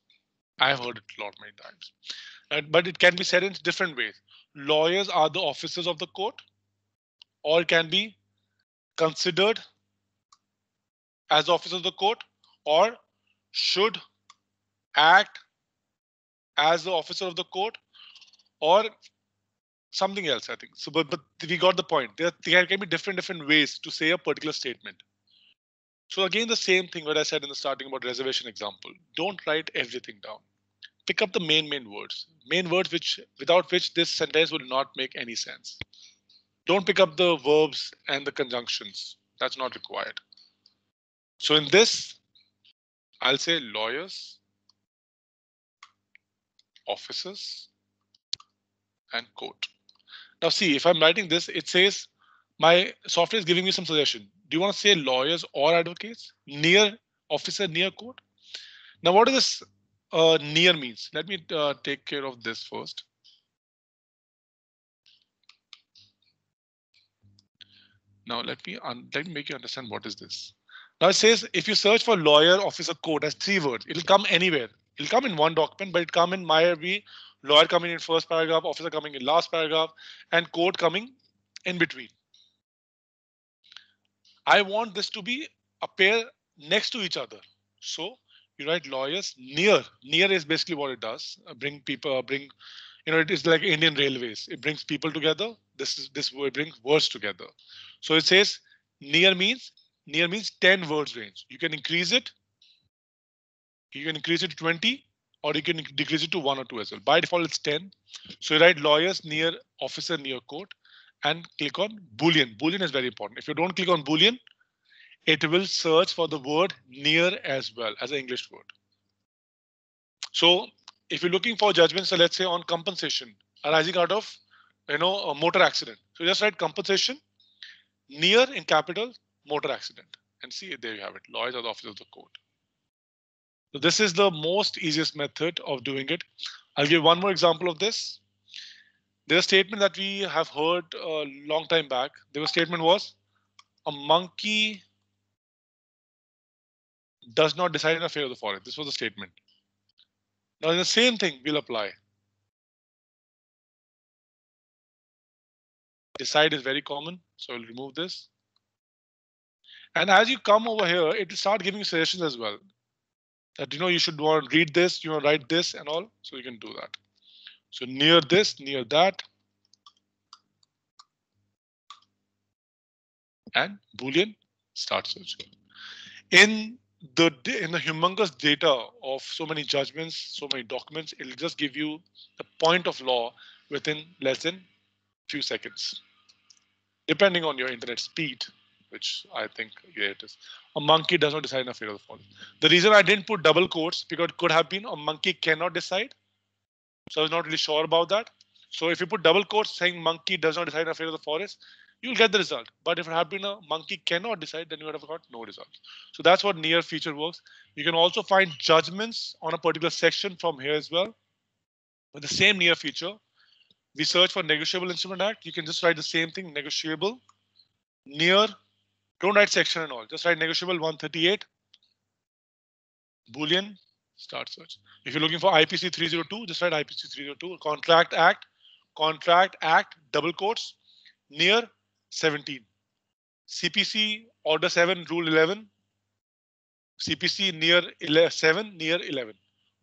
I've heard it a lot many times. But it can be said in different ways. Lawyers are the officers of the court, or can be considered as officers of the court, or should act as the officer of the court or something else, I think. So, but, but we got the point. There, there can be different, different ways to say a particular statement. So again, the same thing what I said in the starting about reservation example. Don't write everything down. Pick up the main, main words, main words which without which this sentence will not make any sense. Don't pick up the verbs and the conjunctions. That's not required. So in this, I'll say lawyers, officers and court. Now see, if I'm writing this, it says my software is giving me some suggestion. Do you want to say lawyers or advocates? Near officer, near court? Now what does this uh, near means? Let me uh, take care of this first. Now let me let me make you understand what is this. Now it says if you search for lawyer officer code as three words, it'll come anywhere. It'll come in one document, but it come in my be lawyer coming in first paragraph, officer coming in last paragraph, and code coming in between. I want this to be a pair next to each other. So you write lawyers near. Near is basically what it does. Uh, bring people, uh, bring, you know, it is like Indian Railways. It brings people together. This is this word brings words together. So it says near means near means 10 words range. You can increase it. You can increase it to 20 or you can decrease it to one or two as well. By default, it's 10. So you write lawyers near officer near court and click on Boolean. Boolean is very important. If you don't click on Boolean, it will search for the word near as well as an English word. So if you're looking for judgments, so let's say on compensation arising out of you know a motor accident. So just write compensation near in capital motor accident and see there you have it. Lawyers are the office of the court. So this is the most easiest method of doing it. I'll give one more example of this. There's a statement that we have heard a long time back. There was statement was a monkey does not decide in favor of the forest. This was the statement. Now the same thing will apply. Decide is very common, so I'll remove this. And as you come over here, it will start giving suggestions as well. That you know you should want to read this, you want write this and all, so you can do that. So near this, near that. And Boolean start search. In the in the humongous data of so many judgments, so many documents, it'll just give you the point of law within less than few seconds, depending on your internet speed, which I think yeah, it is. A monkey does not decide in a of the forest. The reason I didn't put double quotes because it could have been a monkey cannot decide. So I was not really sure about that. So if you put double quotes saying monkey does not decide in a of the forest, you'll get the result. But if it had been a monkey cannot decide, then you would have got no results. So that's what near feature works. You can also find judgments on a particular section from here as well. With the same near feature, we search for negotiable instrument act. You can just write the same thing, negotiable, near, don't write section and all, just write negotiable 138, Boolean, start search. If you're looking for IPC 302, just write IPC 302, contract act, contract act, double quotes, near 17. CPC order 7 rule 11. CPC near 11, 7 near 11.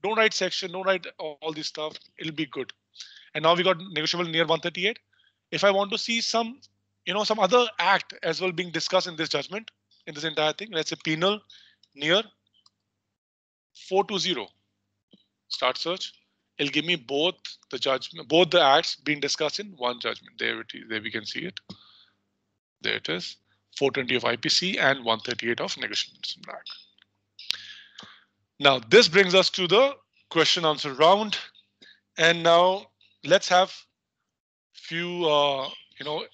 Don't write section, don't write all this stuff. It'll be good. And now we got negotiable near 138. If I want to see some, you know, some other act as well being discussed in this judgment, in this entire thing, let's say penal near 420. Start search. It'll give me both the judgment, both the acts being discussed in one judgment. There it is. There we can see it. There it is. 420 of IPC and 138 of negotiation act. Now this brings us to the question answer round. And now let's have few, uh, you know,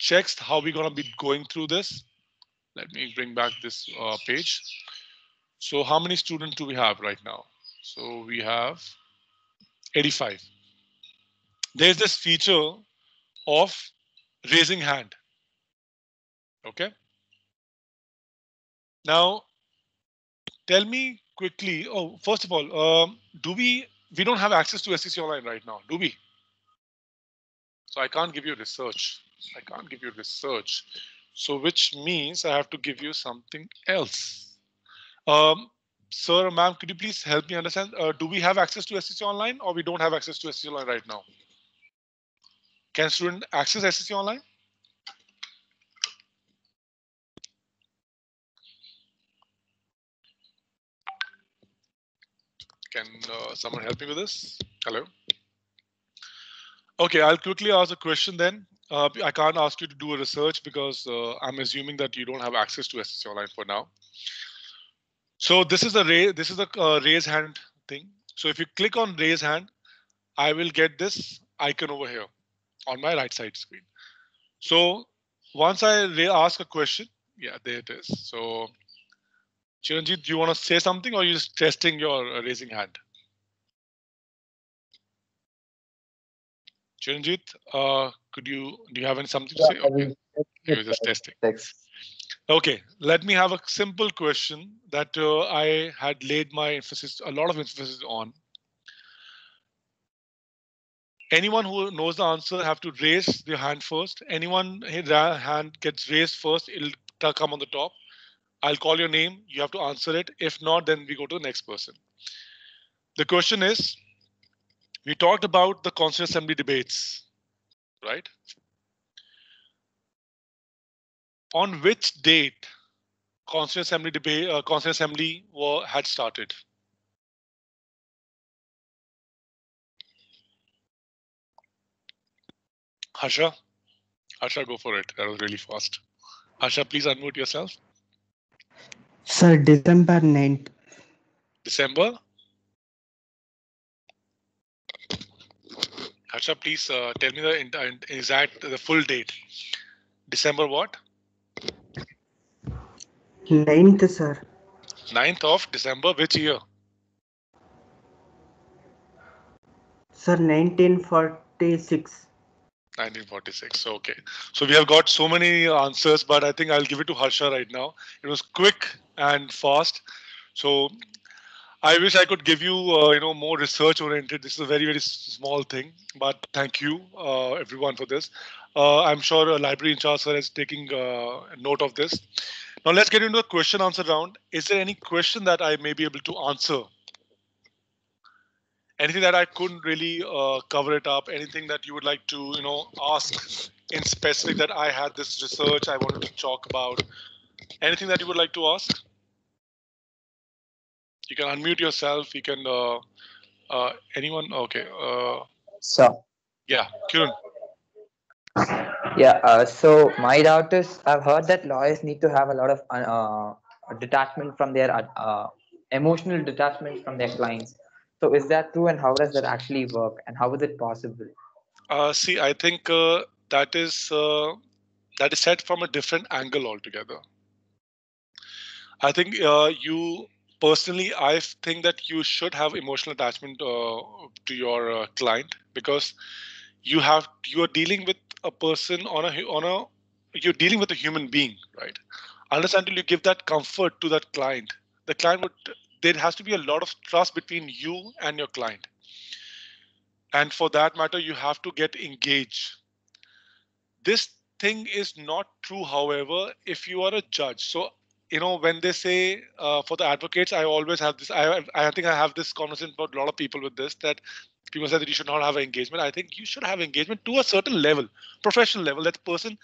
checks how we're gonna be going through this. Let me bring back this uh, page. So how many students do we have right now? So we have 85. There's this feature of raising hand. Okay. Now, tell me quickly. Oh, first of all, um, do we we don't have access to SCC Online right now, do we? So I can't give you research. I can't give you research. So which means I have to give you something else. Um, sir, ma'am, could you please help me understand? Uh, do we have access to SCC Online or we don't have access to SCC Online right now? Can student access SCC Online? Can uh, someone help me with this? Hello. OK, I'll quickly ask a question then. Uh, I can't ask you to do a research because uh, I'm assuming that you don't have access to SCC Online for now. So this is a raise, this is a uh, raise hand thing. So if you click on raise hand, I will get this icon over here on my right side screen. So once I ask a question, yeah, there it is. So Chiranjit, do you want to say something or are you just testing your uh, raising hand? Chiranjit, uh, could you, do you have any something to say? Okay. You're just testing. Thanks. Okay, let me have a simple question that uh, I had laid my emphasis, a lot of emphasis on. Anyone who knows the answer have to raise their hand first. Anyone his hand gets raised first, it'll come on the top. I'll call your name. You have to answer it. If not, then we go to the next person. The question is, we talked about the Constituent Assembly debates, right? On which date Constituent Assembly debate, uh, Constituent Assembly were, had started? Harsha, Harsha, go for it. That was really fast. Harsha, please unmute yourself. Sir, December 9th. December. Harsha, please uh, tell me the ent- exact, the full date. December what? 9th, sir. 9th of December, which year? Sir, 1946. 1946. Okay. So we have got so many answers, but I think I'll give it to Harsha right now. It was quick and fast. So I wish I could give you, uh, you know, more research oriented. This is a very, very small thing, but thank you, uh, everyone, for this. Uh, I'm sure a library in charge sir is taking uh, note of this. Now let's get into the question answer round. Is there any question that I may be able to answer? Anything that I couldn't really uh, cover it up? Anything that you would like to, you know, ask in specific that I had this research I wanted to talk about? Anything that you would like to ask? You can unmute yourself. You can, uh, uh, anyone? Okay. Uh, So, yeah, Kiran. yeah, uh, so my doubt is I've heard that lawyers need to have a lot of uh, detachment from their uh, uh, emotional detachment from their clients. So, is that true, and how does that actually work, and how is it possible? Uh, see, I think uh, that is uh, that is set from a different angle altogether. I think uh, you personally, I think that you should have emotional attachment uh, to your uh, client because you have you are dealing with a person on a on a you're dealing with a human being, right? Unless until you give that comfort to that client, the client would there has to be a lot of trust between you and your client. And for that matter you have to get engaged. This thing is not true however if you are a judge. So you know when they say uh, for the advocates i always have this I, I think i have this conversation about a lot of people with this that people say that you should not have engagement i think you should have engagement to a certain level professional level that person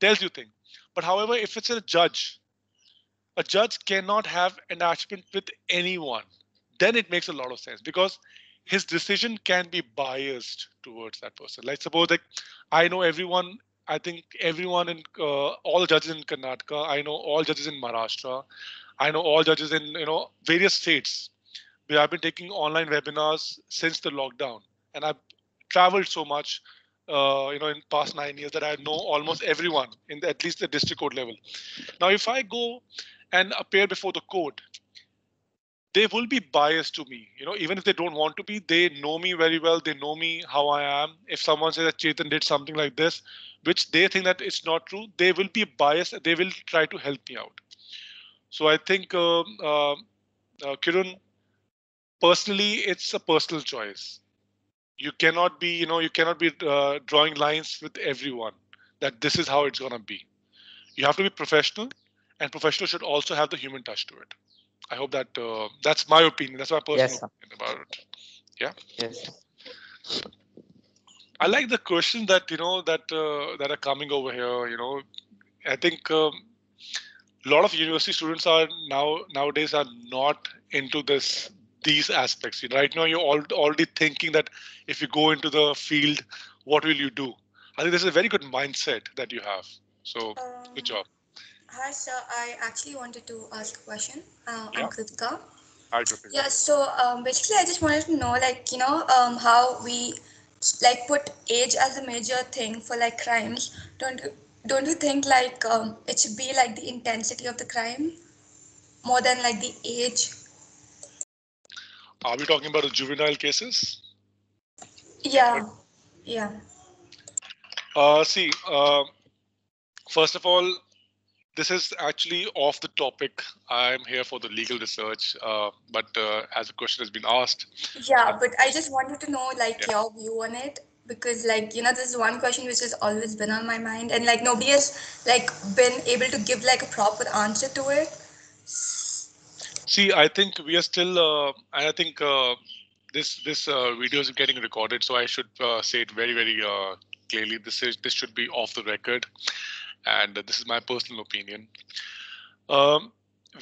tells you things but however if it's a judge a judge cannot have attachment with anyone then it makes a lot of sense because his decision can be biased towards that person. Like suppose like I know everyone, I think everyone in uh, all judges in Karnataka, I know all judges in Maharashtra, I know all judges in you know various states. We have been taking online webinars since the lockdown, and I've traveled so much, uh, you know, in past nine years that I know almost everyone in the, at least the district court level. Now, if I go and appear before the court, they will be biased to me. You know, even if they don't want to be, they know me very well. They know me how I am. If someone says that Chetan did something like this, which they think that it's not true, they will be biased. They will try to help me out. So I think, um, uh, uh, Kiran, personally, it's a personal choice. You cannot be, you know, you cannot be uh, drawing lines with everyone that this is how it's gonna be. You have to be professional, and professional should also have the human touch to it. I hope that uh, that's my opinion. That's my personal Yes, opinion about it. Yeah. Yes. I like the questions that you know that uh, that are coming over here. You know, I think um, a lot of university students are now nowadays are not into this these aspects. You know, right now, you're all, already thinking that if you go into the field, what will you do? I think this is a very good mindset that you have. So good job. Hi, sir. I actually wanted to ask a question. Uh, Yeah. I'm Kritika. Hi, Kritika. Yeah, so um, basically, I just wanted to know, like, you know, um, how we like put age as a major thing for like crimes. Don't you, don't you think like um, it should be like the intensity of the crime more than like the age? Are we talking about the juvenile cases? Yeah, yeah. Uh, see, uh, first of all, this is actually off the topic. I'm here for the legal research, uh, but uh, as a question has been asked, Yeah, but I just wanted to know like Yeah. your view on it because like you know this is one question which has always been on my mind and like nobody has like been able to give like a proper answer to it. see, I think we are still, uh, and I think uh, this this uh, video is getting recorded, so I should uh, say it very very uh, clearly. This is this should be off the record, and this is my personal opinion. Um,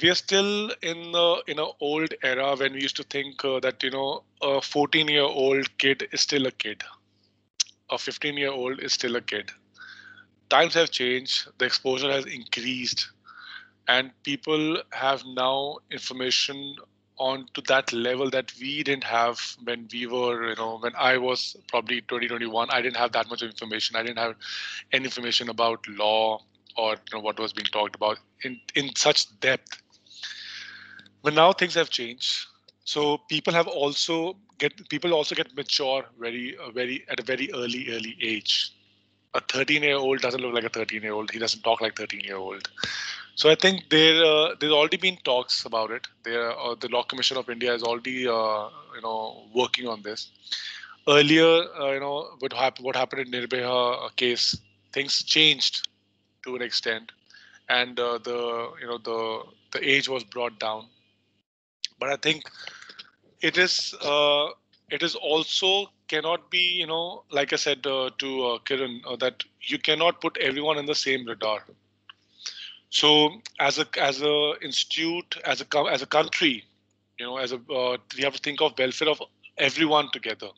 we are still in the in an old era when we used to think uh, that you know a 14 year old kid is still a kid. A 15 year old is still a kid. Times have changed. The exposure has increased. And people have now information on to that level that we didn't have when we were you know when i was probably 2021 i didn't have that much information. I didn't have any information about law or you know, what was being talked about in in such depth. But now things have changed. So people have also get people also get mature very uh, very at a very early early age. A 13 year old doesn't look like a 13 year old he doesn't talk like 13 year old so i think there uh, there's already been talks about it. There uh, the law commission of india is already uh, you know working on this. Earlier uh, you know what happened what happened in nirbhaya case things changed to an extent. And uh, the you know the the age was brought down. But i think it is uh, it is also cannot be you know like i said uh, to uh, kiran uh, that you cannot put everyone in the same radar so as a as a institute as a as a country you know as a uh, we have to think of welfare of everyone together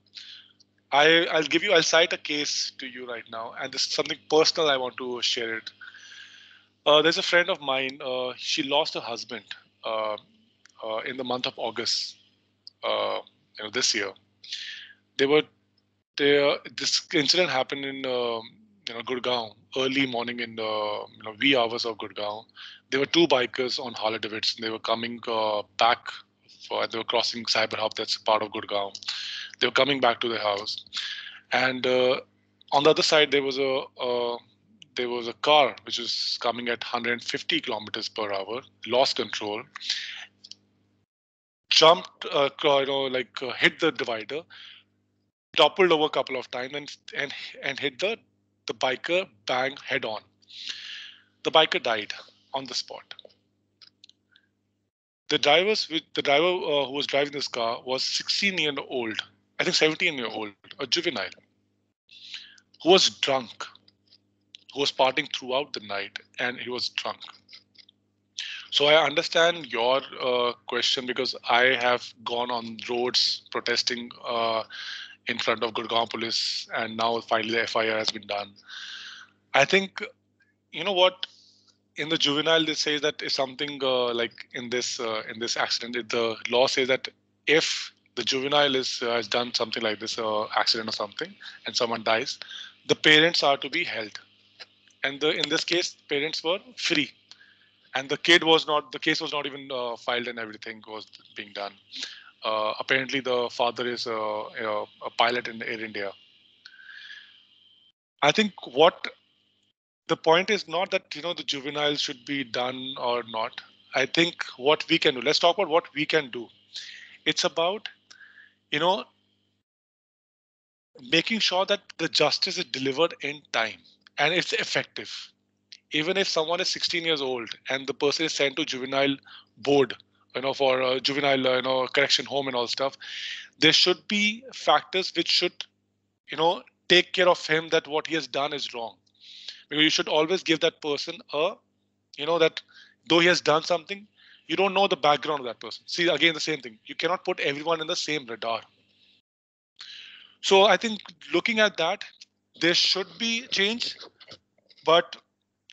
i i'll give you i'll cite a case to you right now and this is something personal i want to share it uh, there's a friend of mine uh, she lost her husband uh, uh, in the month of august uh, you know, this year. They were there. This incident happened in um, you know Gurgaon early morning in the you know wee hours of Gurgaon. There were two bikers on Harley Davidson. They were coming uh, back. For, they were crossing Cyber Hub. That's part of Gurgaon. They were coming back to their house, and uh, on the other side there was a. Uh, there was a car which was coming at 150 kilometers per hour, lost control, jumped, uh, you know, like uh, hit the divider, toppled over a couple of times, and and and hit the the biker bang head on. The biker died on the spot. The drivers, with the driver uh, who was driving this car was 16 year old, I think 17 year old, a juvenile, who was drunk, who was partying throughout the night, and he was drunk. So I understand your uh, question because I have gone on roads protesting uh, in front of Gurgaon police, and now finally the FIR has been done. I think, you know what, in the juvenile they say that if something uh, like in this uh, in this accident, the law says that if the juvenile is uh, has done something like this uh, accident or something, and someone dies, the parents are to be held, and the in this case parents were free. And the kid was not the case was not even uh, filed and everything was being done uh, apparently the father is a, a, a pilot in air india. I think what the point is not that you know the juveniles should be done or not. I think what we can do let's talk about what we can do. It's about you know making sure that the justice is delivered in time and it's effective. Even if someone is 16 years old and the person is sent to juvenile board you know for uh, juvenile uh, you know correction home and all stuff there should be factors which should you know take care of him that what he has done is wrong. Because you should always give that person a you know that though he has done something you don't know the background of that person. See again the same thing. You cannot put everyone in the same radar. So i think looking at that there should be change but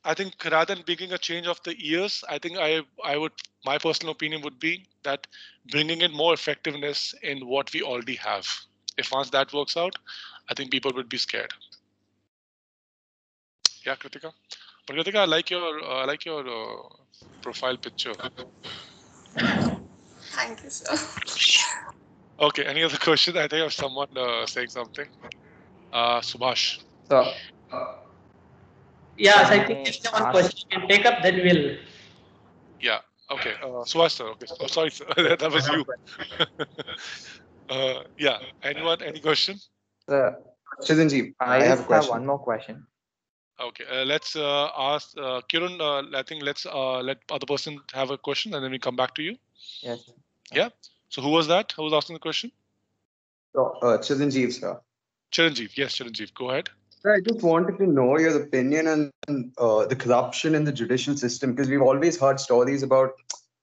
I think rather than bringing a change of the years, I think I I would my personal opinion would be that bringing in more effectiveness in what we already have. If once that works out, I think people would be scared. Yeah, Kritika. But Kritika, I like your uh, I like your uh, profile picture. Thank you, sir. Okay, any other question? I think I have someone uh, saying something. Uh, Subhash. So, uh, Yeah, so I think I it's the one question you can take up, then we'll. Yeah. Okay. Uh, Suhas. Okay. Oh, sorry, sir. that was you. uh, yeah. Anyone? Any question? Sir, Chiranjeev, I, I have a have one more question. Okay. Uh, let's uh, ask uh, Kiran. Uh, I think let's uh, let other person have a question, and then we come back to you. Yes. Yeah. So who was that? Who was asking the question? So, uh, Chiranjeev, sir. Chiranjeev. Yes, Chiranjeev. Go ahead. I just wanted to know your opinion on uh, the corruption in the judicial system because we've always heard stories about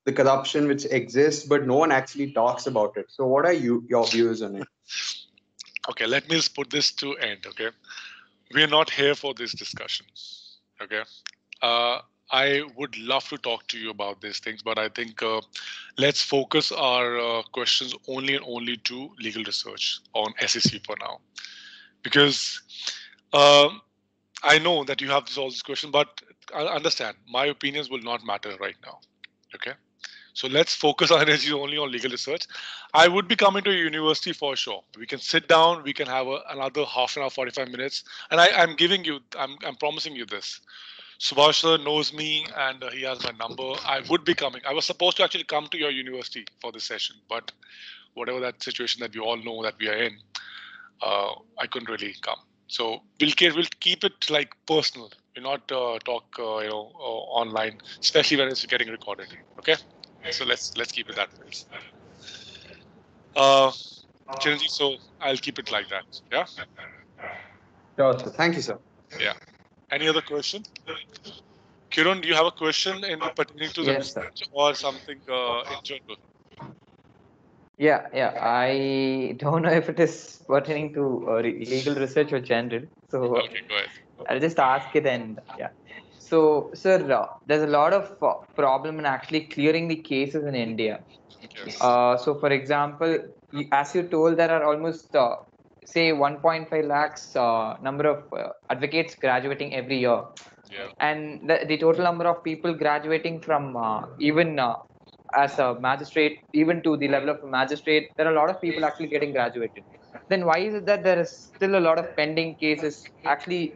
the corruption which exists, but no one actually talks about it. So, what are you your views on it? Okay. Let me just put this to end. Okay. We are not here for this discussion. Okay. Uh, I would love to talk to you about these things, but I think uh, let's focus our uh, questions only and only to legal research on SCC for now, because um, I know that you have this, all these questions, but I understand my opinions will not matter right now. Okay, so let's focus our energy only on legal research. I would be coming to a university for sure. We can sit down, we can have a, another half an hour, 45 minutes, and I, I'm giving you, I'm, I'm promising you this. Subhash knows me and uh, he has my number. I would be coming. I was supposed to actually come to your university for this session, but whatever that situation that we all know that we are in, uh, I couldn't really come. So we'll keep, we'll keep it like personal. We'll not uh, talk, uh, you know, uh, online, especially when it's getting recorded. Okay, so let's let's keep it that way. Uh, Chiranjeev, so I'll keep it like that. Yeah. Sure, sir. Thank you, sir. Yeah. Any other question? Kiran, do you have a question in pertaining to the Yes, sir. research or something uh, in general? Yeah, yeah. I don't know if it is pertaining to uh, re- legal research or general. So ahead. I'll just ask it and yeah. So, sir, uh, there's a lot of uh, problem in actually clearing the cases in India. Yes. Uh, so, for example, as you told, there are almost uh, say 1.5 lakhs uh, number of uh, advocates graduating every year, Yeah. and the, the total number of people graduating from uh, even uh, as a magistrate, even to the level of a magistrate, there are a lot of people actually getting graduated. Then why is it that there is still a lot of pending cases? Actually,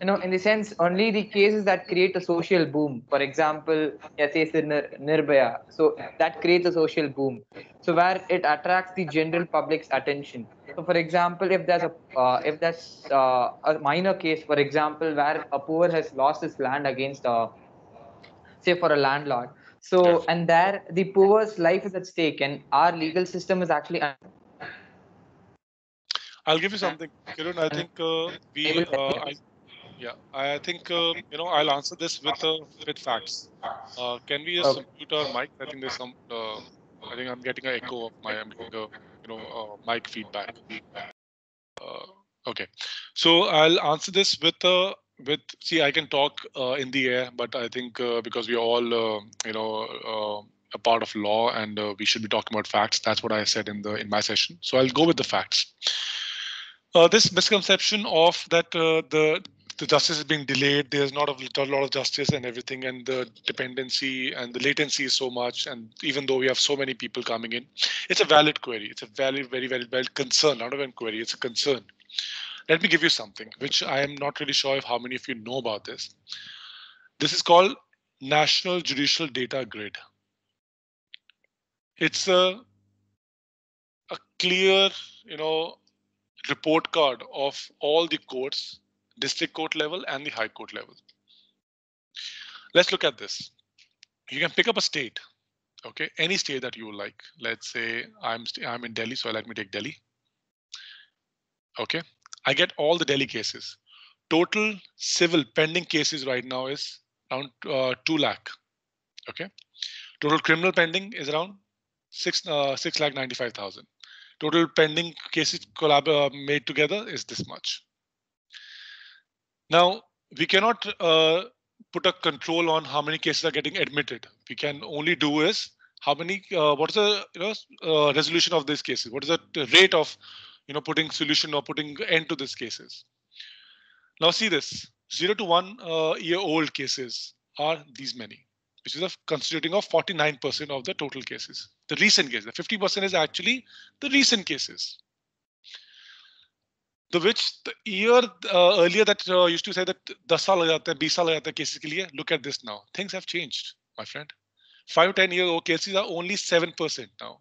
you know, in the sense, only the cases that create a social boom. For example, Nir- Nirbhaya. So that creates a social boom. So where it attracts the general public's attention. So, for example, if there's a uh, if there's uh, a minor case, for example, where a poor has lost his land against a say for a landlord. So and there the poor's life is at stake, and our legal system is actually I'll give you something, Kiran. I think uh, we, uh, I, yeah, I think uh, you know I'll answer this with uh, with facts. Uh, can we just mute our mic? I think there's some. Uh, I think I'm getting an echo of my, I'm getting a, you know, uh, mic feedback. Uh, okay, so I'll answer this with uh, with. See, I can talk uh, in the air, but I think uh, because we are all, uh, you know. Uh, a part of law and uh, we should be talking about facts that's what i said in the in my session so i'll go with the facts this misconception of that the the justice is being delayed there's not a, a lot of justice and everything and the dependency and the latency is so much and even though we have so many people coming in it's a valid query it's a valid very very valid concern not even query it's a concern let me give you something which i am not really sure if how many of you know about this. This is called national judicial data grid. It's a a clear you know report card of all the courts district court level and the high court level. Let's look at this. You can pick up a state okay? Any state that you like. Let's say i'm i'm in delhi so let me take delhi. Okay i get all the delhi cases total civil pending cases right now is around uh, 2 lakh okay total criminal pending is around six uh, six lakh ninety five thousand. Total pending cases collab uh, made together is this much. Now we cannot uh, put a control on how many cases are getting admitted. We can only do is how many. Uh, what is the you know uh, resolution of these cases? What is the rate of you know, putting solution or putting end to these cases. Now see this, zero to one uh, year old cases are these many, which is a, constituting of 49% of the total cases. The recent cases, the 50% is actually the recent cases. The which the year uh, earlier that uh, used to say that 10 saal jata, 20 saal jata cases ke liye, look at this now. Things have changed, my friend. 5 10 year old cases are only 7% now.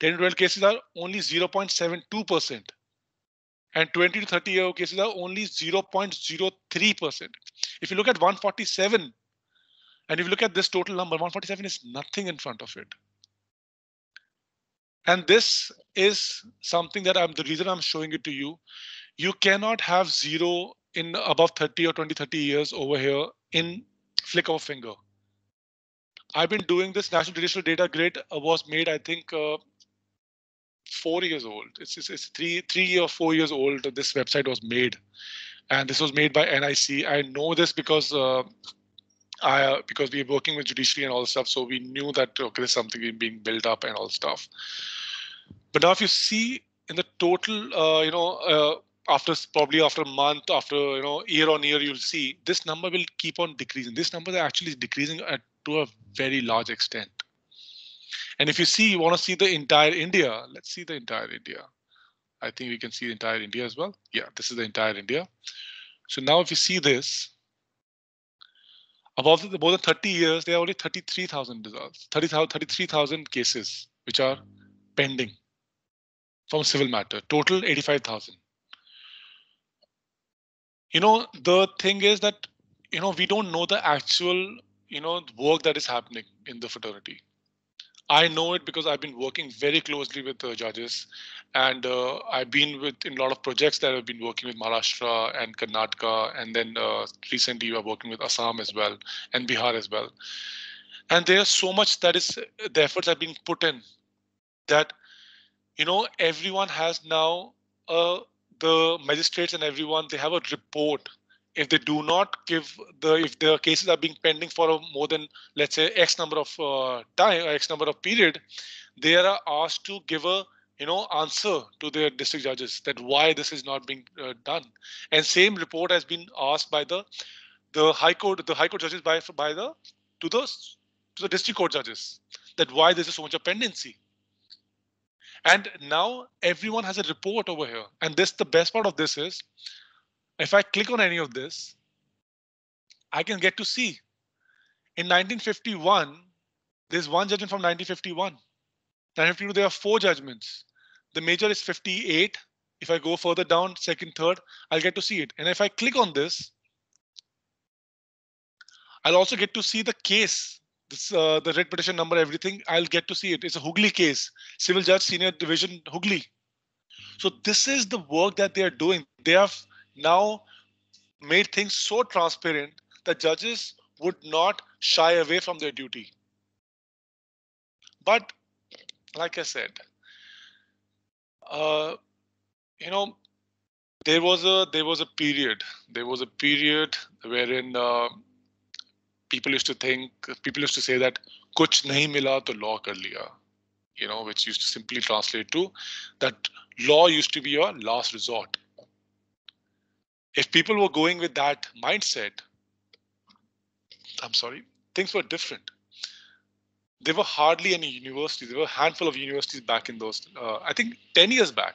10 to 12 cases are only 0.72% and 20 to 30 year old cases are only 0.03% if you look at 147 and if you look at this total number 147 is nothing in front of it and this is something that I'm the reason I'm showing it to you. You cannot have zero in above 30 or 20, 30 years over here in flick of a finger. I've been doing this National Judicial Data Grid was made, I think, uh, four years old. It's, it's, it's three, three or four years old. This website was made, and this was made by NIC. I know this because uh, I uh, because we're working with judiciary and all stuff, so we knew that okay, there's something being built up and all stuff. But now if you see in the total, uh, you know, uh, after probably after a month, after you know, year on year, you'll see this number will keep on decreasing. This number is actually decreasing at, to a very large extent. And if you see, you want to see the entire India, let's see the entire India. I think we can see the entire India as well. Yeah, this is the entire India. So now if you see this, above the more than 30 years, there are only 33,000 results, 30,000, 33,000 cases which are pending from civil matter, total 85,000. You know, the thing is that, you know, we don't know the actual, you know, work that is happening in the fraternity. I know it because I've been working very closely with the judges and uh, I've been with in a lot of projects that I've been working with Maharashtra and Karnataka and then uh, recently we are working with Assam as well and Bihar as well. And there's so much that is the efforts have been put in that you know, everyone has now uh, the magistrates and everyone, they have a report. If they do not give the, if the cases are being pending for more than, let's say, X number of uh, time, X number of period, they are asked to give a, you know, answer to their district judges that why this is not being uh, done. And same report has been asked by the, the High Court, the High Court judges by, by the, to the, to the district court judges that why there is so much of pendency. And now everyone has a report over here. And this, the best part of this is, if I click on any of this, I can get to see. In 1951, there's one judgment from 1951. 1952, there are four judgments. The major is 58. If I go further down, second, third, I'll get to see it. And if I click on this, I'll also get to see the case this, uh, the writ petition number, everything, I'll get to see it. It's a Hooghly case, civil judge, senior division, Hooghly. So this is the work that they are doing. They have now made things so transparent that judges would not shy away from their duty. But like I said, uh, you know, there was a there was a period there was a period wherein uh, people used to think, people used to say that kuch nahi mila to law kar liya, you know, which used to simply translate to that law used to be your last resort. If people were going with that mindset, I'm sorry, things were different. There were hardly any universities. There were a handful of universities back in those, uh, I think 10 years back.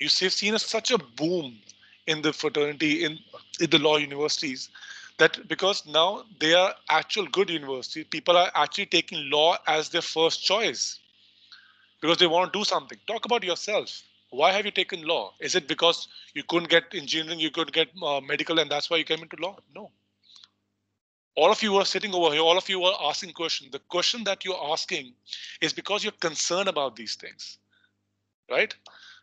You have seen a, such a boom in the fraternity in, in the law universities that because now they are actual good universities, people are actually taking law as their first choice because they want to do something. Talk about yourself. Why have you taken law? Is it because you couldn't get engineering, you couldn't get uh, medical, and that's why you came into law? No. All of you are sitting over here, all of you are asking questions. The question that you're asking is because you're concerned about these things, right?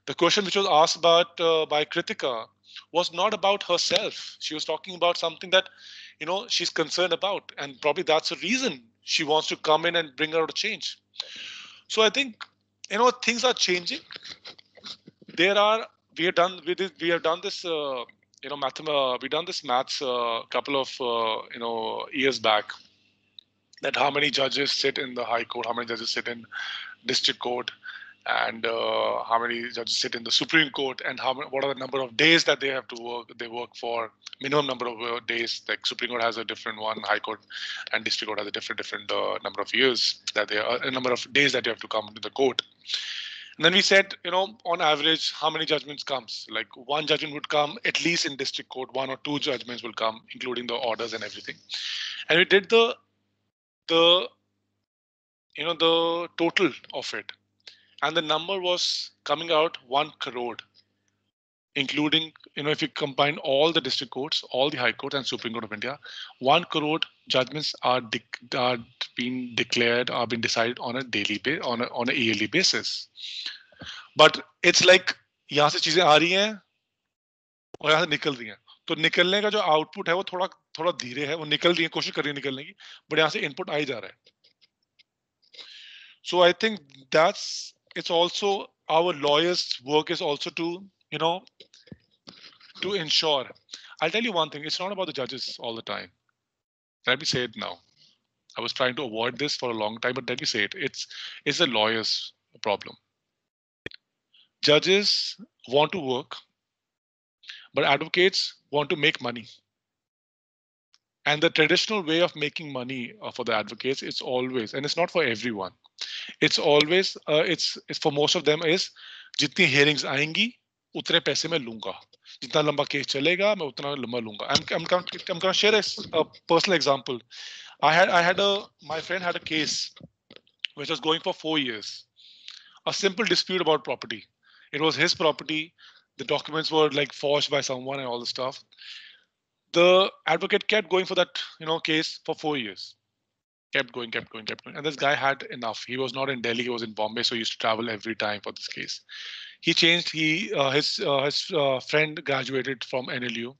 The question which was asked about uh, by Kritika was not about herself. She was talking about something that, you know, she's concerned about. And probably that's the reason she wants to come in and bring out a change. So I think, you know, things are changing. There are, we have done, we, did, we have done this, uh, you know, math, uh, we done this maths a uh, couple of, uh, you know, years back. That how many judges sit in the high court, how many judges sit in district court, and uh, how many judges sit in the Supreme Court and how what are the number of days that they have to work they work for. Minimum number of uh, days like Supreme Court has a different one High Court and District Court has a different different number of years that they are a number of days that you have to come to the court And then we said, you know, on average, how many judgments comes? Like one judgment would come at least in district court, one or two judgments will come, including the orders and everything. And we did the the you know the total of it, and the number was coming out one crore, including you know if you combine all the district courts, all the high courts and Supreme Court of India, one crore judgments are dec- are being declared are being decided on a daily ba- on a on a yearly basis. But it's like यहाँ से चीजें आ रही हैं और यहाँ से निकल रही हैं तो निकलने का जो आउटपुट है वो थोड़ा थोड़ा धीरे है वो निकल रही है कोशिश कर रही है निकलने की बट यहाँ से इनपुट आ ही जा रहा है so i think that's it's also our lawyers work is also to you know to ensure i'll tell you one thing it's not about the judges all the time let me say it now i was trying to avoid this for a long time but let me say it it's it's the lawyers problem judges want to work but advocates want to make money and the traditional way of making money uh, for the advocates is always and it's not for everyone it's always uh, it's it's for most of them is जितनी hearings आएंगी उतने पैसे मैं लूंगा जितना लंबा case चलेगा मैं उतना लंबा लूंगा I'm I'm gonna, I'm gonna share a, s- a personal example. I had I had a my friend had a case which was going for four years. A simple dispute about property. It was his property. The documents were like forged by someone and all the stuff. The advocate kept going for that you know case for four years kept going, kept going, kept going. And this guy had enough. He was not in Delhi. He was in Bombay, so he used to travel every time for this case. He changed. He uh, his uh, his uh, friend graduated from NLU.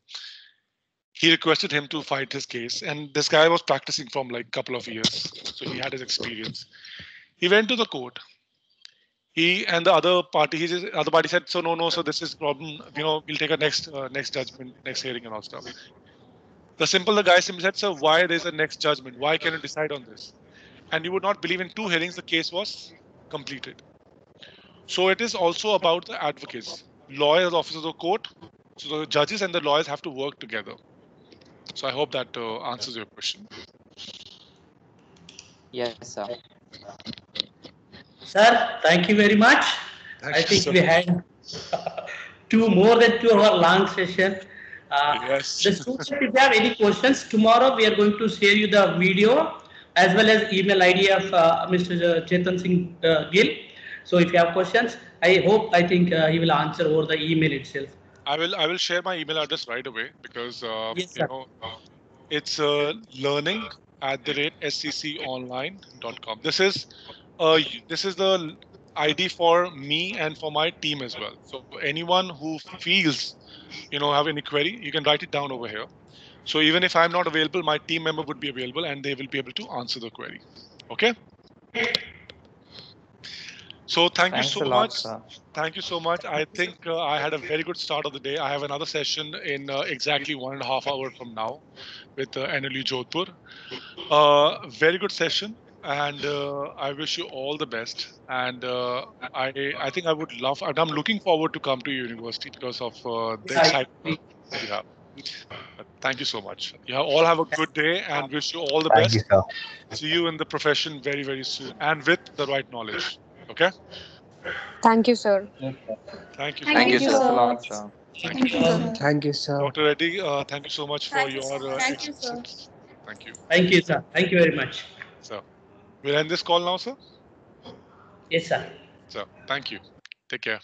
He requested him to fight his case, and this guy was practicing from like a couple of years, so he had his experience. He went to the court. He and the other party, his other party said, "So no, no. So this is problem. You know, we'll take a next uh, next judgment, next hearing, and all stuff." The simple the guy simply said, "Sir, why there's a next judgment? Why can you decide on this?" And you would not believe in two hearings, the case was completed. So it is also about the advocates, lawyers, officers of the court. So the judges and the lawyers have to work together. So I hope that uh, answers your question. Yes, sir. Sir, thank you very much. Thank I you, think sir. we had two more than two hour long session. Uh, Yes. The students, if you have any questions, tomorrow we are going to share you the video as well as email ID of uh, Mr. Chetan Singh uh, Gill. So if you have questions, I hope, I think uh, he will answer over the email itself. I will I will share my email address right away because uh, Yes, you know it's uh, learning at the rate scconline.com. This is uh, this is the ID for me and for my team as well. So anyone who feels you know have any query, you can write it down over here. So even if I'm not available, my team member would be available and they will be able to answer the query. Okay. So thank Thanks you so lot, much. sir. Thank you so much. I think uh, I had a very good start of the day. I have another session in uh, exactly one and a half hour from now with uh, Jodhpur. Uh, very good session, and uh, I wish you all the best. And uh, I I think I would love. And I'm looking forward to come to your university because of uh, the excitement that you have. Thank you so much. You have, all have a good day and wish you all the Thank best. you, sir. See you in the profession very very soon and with the right knowledge. Okay. Thank you, sir. Thank you. Thank Thank you you so so much, much. sir. Thank you, sir. Thank you, sir. Dr. Reddy, uh, thank you so much for you, your sir. uh, Thank you, sir. Thank you. Thank you, sir. Thank you very much. So, we'll end this call now, sir. Yes, sir. So, thank you. Take care.